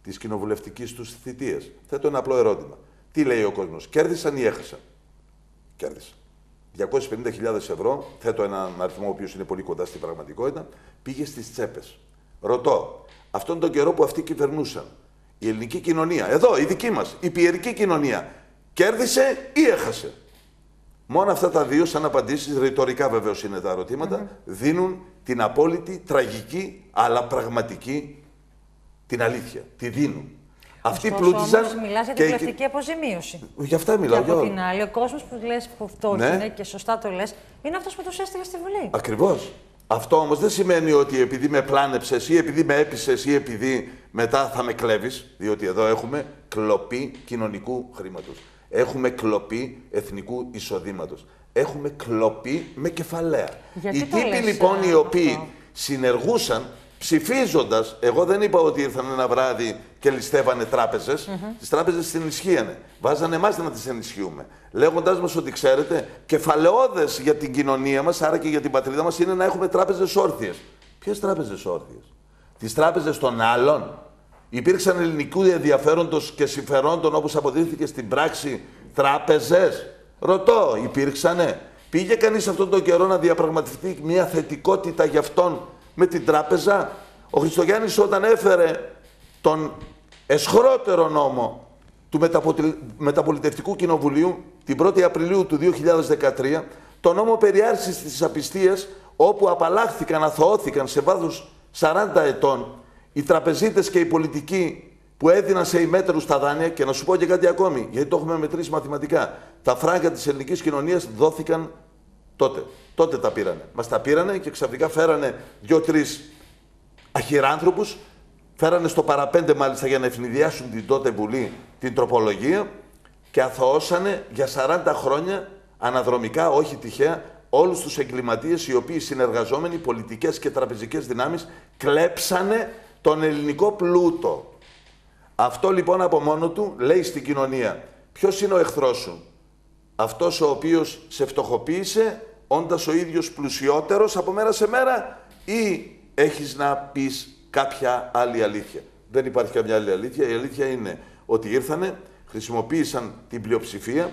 της κοινοβουλευτικής τους θητείας. Θέτω ένα απλό ερώτημα. Τι λέει ο κόσμος, κέρδισαν ή έχασαν; Κέρδισαν. 250.000 ευρώ, θέτω έναν αριθμό ο οποίος είναι πολύ κοντά στην πραγματικότητα, πήγε στις τσέπες. Ρωτώ, αυτόν τον καιρό που αυτοί κυβερνούσαν, η ελληνική κοινωνία, εδώ η δική μας, η πιερική κοινωνία, κέρδισε ή έχασε; Μόνο αυτά τα δύο, σαν απαντήσεις, ρητορικά βεβαίως είναι τα ερωτήματα, δίνουν την απόλυτη, τραγική, αλλά πραγματική την αλήθεια. Τη δίνουν. Αυτοί πλούτησαν. Όμως, μιλάς για την πλευτική αποζημίωση. Γι' αυτά μιλάω. Και από την άλλη, ο κόσμος που λες που αυτό ναι. και σωστά το λες, είναι αυτός που τους έστειλε στη Βουλή. Ακριβώς. Αυτό όμως δεν σημαίνει ότι επειδή με πλάνεψες ή επειδή με έπεισες ή επειδή μετά θα με κλέβεις, διότι εδώ έχουμε κλοπή κοινωνικού χρήματος. Έχουμε κλοπή εθνικού εισοδήματος. Έχουμε κλοπή με κεφαλαία. Γιατί οι τύποι λοιπόν οι οποίοι συνεργούσαν ψηφίζοντας, εγώ δεν είπα ότι ήρθαν ένα βράδυ και ληστεύανε τράπεζες. Mm -hmm. Τις τράπεζες τις ενισχύανε. Βάζανε εμάς να τις ενισχύουμε. Λέγοντάς μας ότι ξέρετε, κεφαλαιόδες για την κοινωνία μας, άρα και για την πατρίδα μας, είναι να έχουμε τράπεζες όρθιες. Ποιες τράπεζες όρθιες, Τις τράπεζες των άλλων. Υπήρξαν ελληνικού ενδιαφέροντος και συμφερόντων όπως αποδείχθηκε στην πράξη τράπεζες; Ρωτώ, υπήρξανε; Πήγε κανείς αυτόν τον καιρό να διαπραγματευτεί μια θετικότητα για αυτόν με την τράπεζα; Ο Χριστογιάννης όταν έφερε τον εσχρότερο νόμο του Μεταπολιτευτικού Κοινοβουλίου την 1η Απριλίου του 2013, το νόμο περιάρσης της απιστίας, όπου απαλλάχθηκαν, αθωώθηκαν σε βάθος 40 ετών οι τραπεζίτες και οι πολιτικοί που έδιναν σε ημέτερους τα δάνεια και να σου πω και κάτι ακόμη, γιατί το έχουμε μετρήσει μαθηματικά. Τα φράγκα της ελληνικής κοινωνίας δόθηκαν τότε. Τότε τα πήρανε. Μας τα πήρανε και ξαφνικά φέρανε δύο-τρεις αχυράνθρωπους, φέρανε στο παραπέντε μάλιστα για να ευνηδιάσουν την τότε Βουλή την τροπολογία και αθωώσανε για 40 χρόνια αναδρομικά, όχι τυχαία, όλους τους εγκληματίες οι οποίοι συνεργαζόμενοι, πολιτικές και τραπεζικές δυνάμεις, κλέψανε τον ελληνικό πλούτο. Αυτό λοιπόν από μόνο του λέει στην κοινωνία. Ποιος είναι ο εχθρός σου; Αυτός ο οποίος σε φτωχοποίησε, όντας ο ίδιος πλουσιότερος από μέρα σε μέρα ή έχεις να πεις κάποια άλλη αλήθεια; Δεν υπάρχει καμιά άλλη αλήθεια. Η αλήθεια είναι ότι ήρθανε, χρησιμοποίησαν την πλειοψηφία,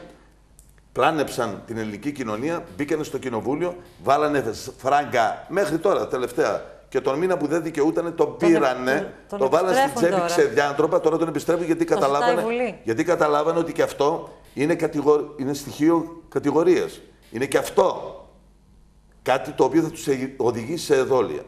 πλάνεψαν την ελληνική κοινωνία, μπήκανε στο κοινοβούλιο, βάλανε φράγκα μέχρι τώρα, τελευταία και τον μήνα που δεν δικαιούταν τον πήρανε, τον, τον, βάλανε στην τσέπη ξεδιάντροπα, τώρα τον επιστρέφουν γιατί καταλάβανε, γιατί καταλάβανε ότι και αυτό είναι, κατηγορ, είναι στοιχείο κατηγορίας. Είναι και αυτό κάτι το οποίο θα τους οδηγήσει σε εδόλια.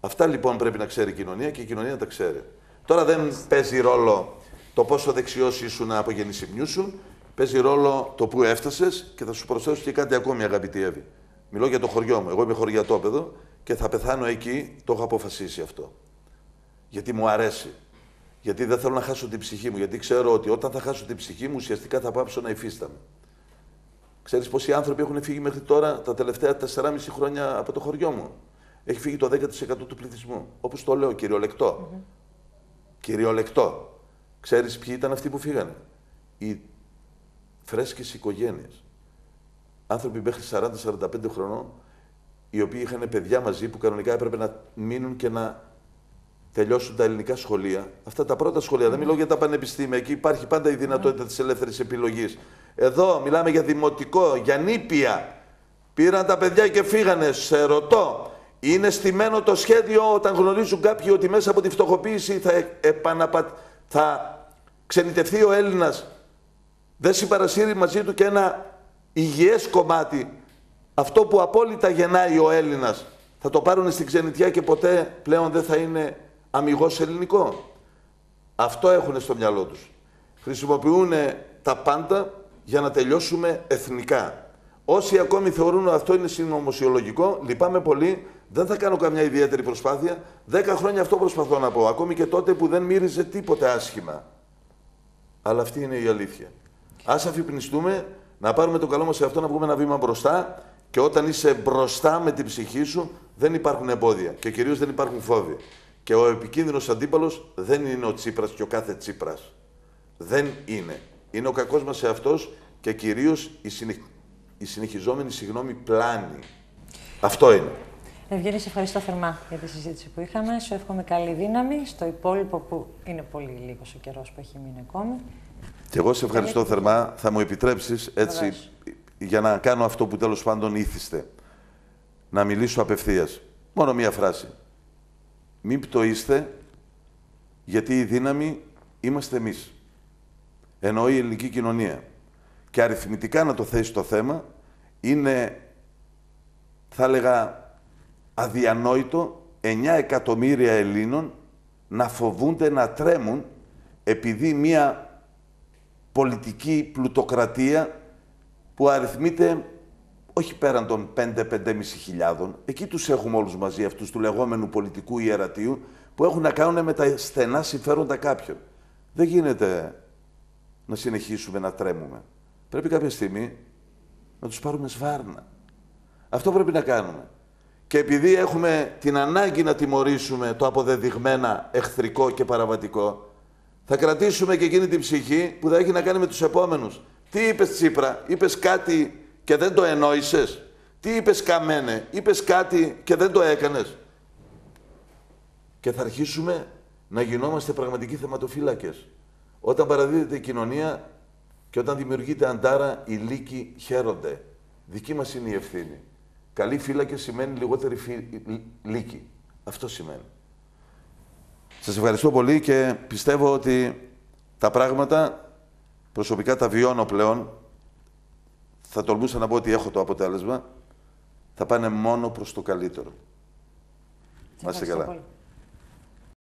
Αυτά λοιπόν πρέπει να ξέρει η κοινωνία και η κοινωνία τα ξέρει. Τώρα δεν παίζει ρόλο το πόσο δεξιός ήσουν από γεννησιμιού σου, παίζει ρόλο το που έφτασες και θα σου προσθέσω και κάτι ακόμη, αγαπητή Εύη. Μιλώ για το χωριό μου. Εγώ είμαι χωριατόπεδο και θα πεθάνω εκεί, το έχω αποφασίσει αυτό. Γιατί μου αρέσει. Γιατί δεν θέλω να χάσω την ψυχή μου. Γιατί ξέρω ότι όταν θα χάσω την ψυχή μου, ουσιαστικά θα πάψω να υφίσταμαι. Ξέρεις πόσοι άνθρωποι έχουν φύγει μέχρι τώρα τα τελευταία 4,5 χρόνια από το χωριό μου; έχει φύγει το 10% του πληθυσμού. Όπως το λέω, κυριολεκτό. Mm -hmm. Κυριολεκτό. Ξέρεις ποιοι ήταν αυτοί που φύγανε; Οι φρέσκες οικογένειες. Άνθρωποι μέχρι 40-45 χρονών, οι οποίοι είχαν παιδιά μαζί που κανονικά έπρεπε να μείνουν και να τελειώσουν τα ελληνικά σχολεία. Αυτά τα πρώτα σχολεία, δεν μιλώ για τα πανεπιστήμια. Εκεί υπάρχει πάντα η δυνατότητα της ελεύθερης επιλογής. Εδώ μιλάμε για δημοτικό, για νήπια. Πήραν τα παιδιά και φύγανε. Σε ρωτώ, είναι στημένο το σχέδιο όταν γνωρίζουν κάποιοι ότι μέσα από τη φτωχοποίηση θα, επαναπα... θα ξενιτευθεί ο Έλληνας. Δεν συμπαρασύρει μαζί του και ένα υγιές κομμάτι. Αυτό που απόλυτα γεννάει ο Έλληνας. Θα το πάρουν στην ξενιτιά και ποτέ πλέον δεν θα είναι αμυγός ελληνικό. Αυτό έχουν στο μυαλό τους. Χρησιμοποιούν τα πάντα για να τελειώσουμε εθνικά. Όσοι ακόμη θεωρούν ότι αυτό είναι συνωμοσιολογικό, λυπάμαι πολύ, δεν θα κάνω καμιά ιδιαίτερη προσπάθεια. Δέκα χρόνια αυτό προσπαθώ να πω, ακόμη και τότε που δεν μύριζε τίποτε άσχημα. Αλλά αυτή είναι η αλήθεια. Α αφυπνιστούμε, να πάρουμε το καλό μας σε αυτό, να βγούμε ένα βήμα μπροστά και όταν είσαι μπροστά με την ψυχή σου, δεν υπάρχουν εμπόδια και κυρίως δεν υπάρχουν φόβοι. Και ο επικίνδυνος αντίπαλος δεν είναι ο Τσίπρας και ο κάθε Τσίπρας. Δεν είναι. Είναι ο κακός μας εαυτός και κυρίως η, συνεχ... η συνεχιζόμενη συγγνώμη πλάνη. Αυτό είναι. Ευγένη, σε ευχαριστώ θερμά για τη συζήτηση που είχαμε. Σου εύχομαι καλή δύναμη στο υπόλοιπο που είναι πολύ λίγος ο καιρός που έχει μείνει ακόμη. Και εγώ σε ευχαριστώ θερμά. Θα μου επιτρέψεις έτσι για να κάνω αυτό που τέλος πάντων ήθιστε. Να μιλήσω απευθείας. Μόνο μία φράση. Μην πτωείστε, γιατί η δύναμη είμαστε εμείς. Ενώ η ελληνική κοινωνία. Και αριθμητικά να το θέσει το θέμα, είναι, θα έλεγα, αδιανόητο 9 εκατομμύρια Ελλήνων να φοβούνται, να τρέμουν επειδή μια πολιτική πλουτοκρατία που αριθμείται όχι πέραν των 5-5,5 χιλιάδων, εκεί τους έχουμε όλους μαζί αυτούς του λεγόμενου πολιτικού ιερατείου που έχουν να κάνουν με τα στενά συμφέροντα κάποιων. Δεν γίνεται να συνεχίσουμε να τρέμουμε. Πρέπει κάποια στιγμή να τους πάρουμε σβάρνα. Αυτό πρέπει να κάνουμε. Και επειδή έχουμε την ανάγκη να τιμωρήσουμε το αποδεδειγμένα εχθρικό και παραβατικό, θα κρατήσουμε και εκείνη την ψυχή που θα έχει να κάνει με τους επόμενους. Τι είπες Τσίπρα, είπες κάτι και δεν το ενόησες. Τι είπες Καμένε, είπες κάτι και δεν το έκανες; Και θα αρχίσουμε να γινόμαστε πραγματικοί θεματοφύλακες. Όταν παραδίδεται η κοινωνία και όταν δημιουργείται αντάρα, οι λύκοι χαίρονται. Δική μας είναι η ευθύνη. Καλή φύλακες σημαίνει λιγότερη φύ... λύκη. Αυτό σημαίνει. Σας ευχαριστώ πολύ και πιστεύω ότι τα πράγματα προσωπικά τα βιώνω πλέον. Θα τολμούσα να πω ότι έχω το αποτέλεσμα. Θα πάνε μόνο προς το καλύτερο. Να είστε καλά.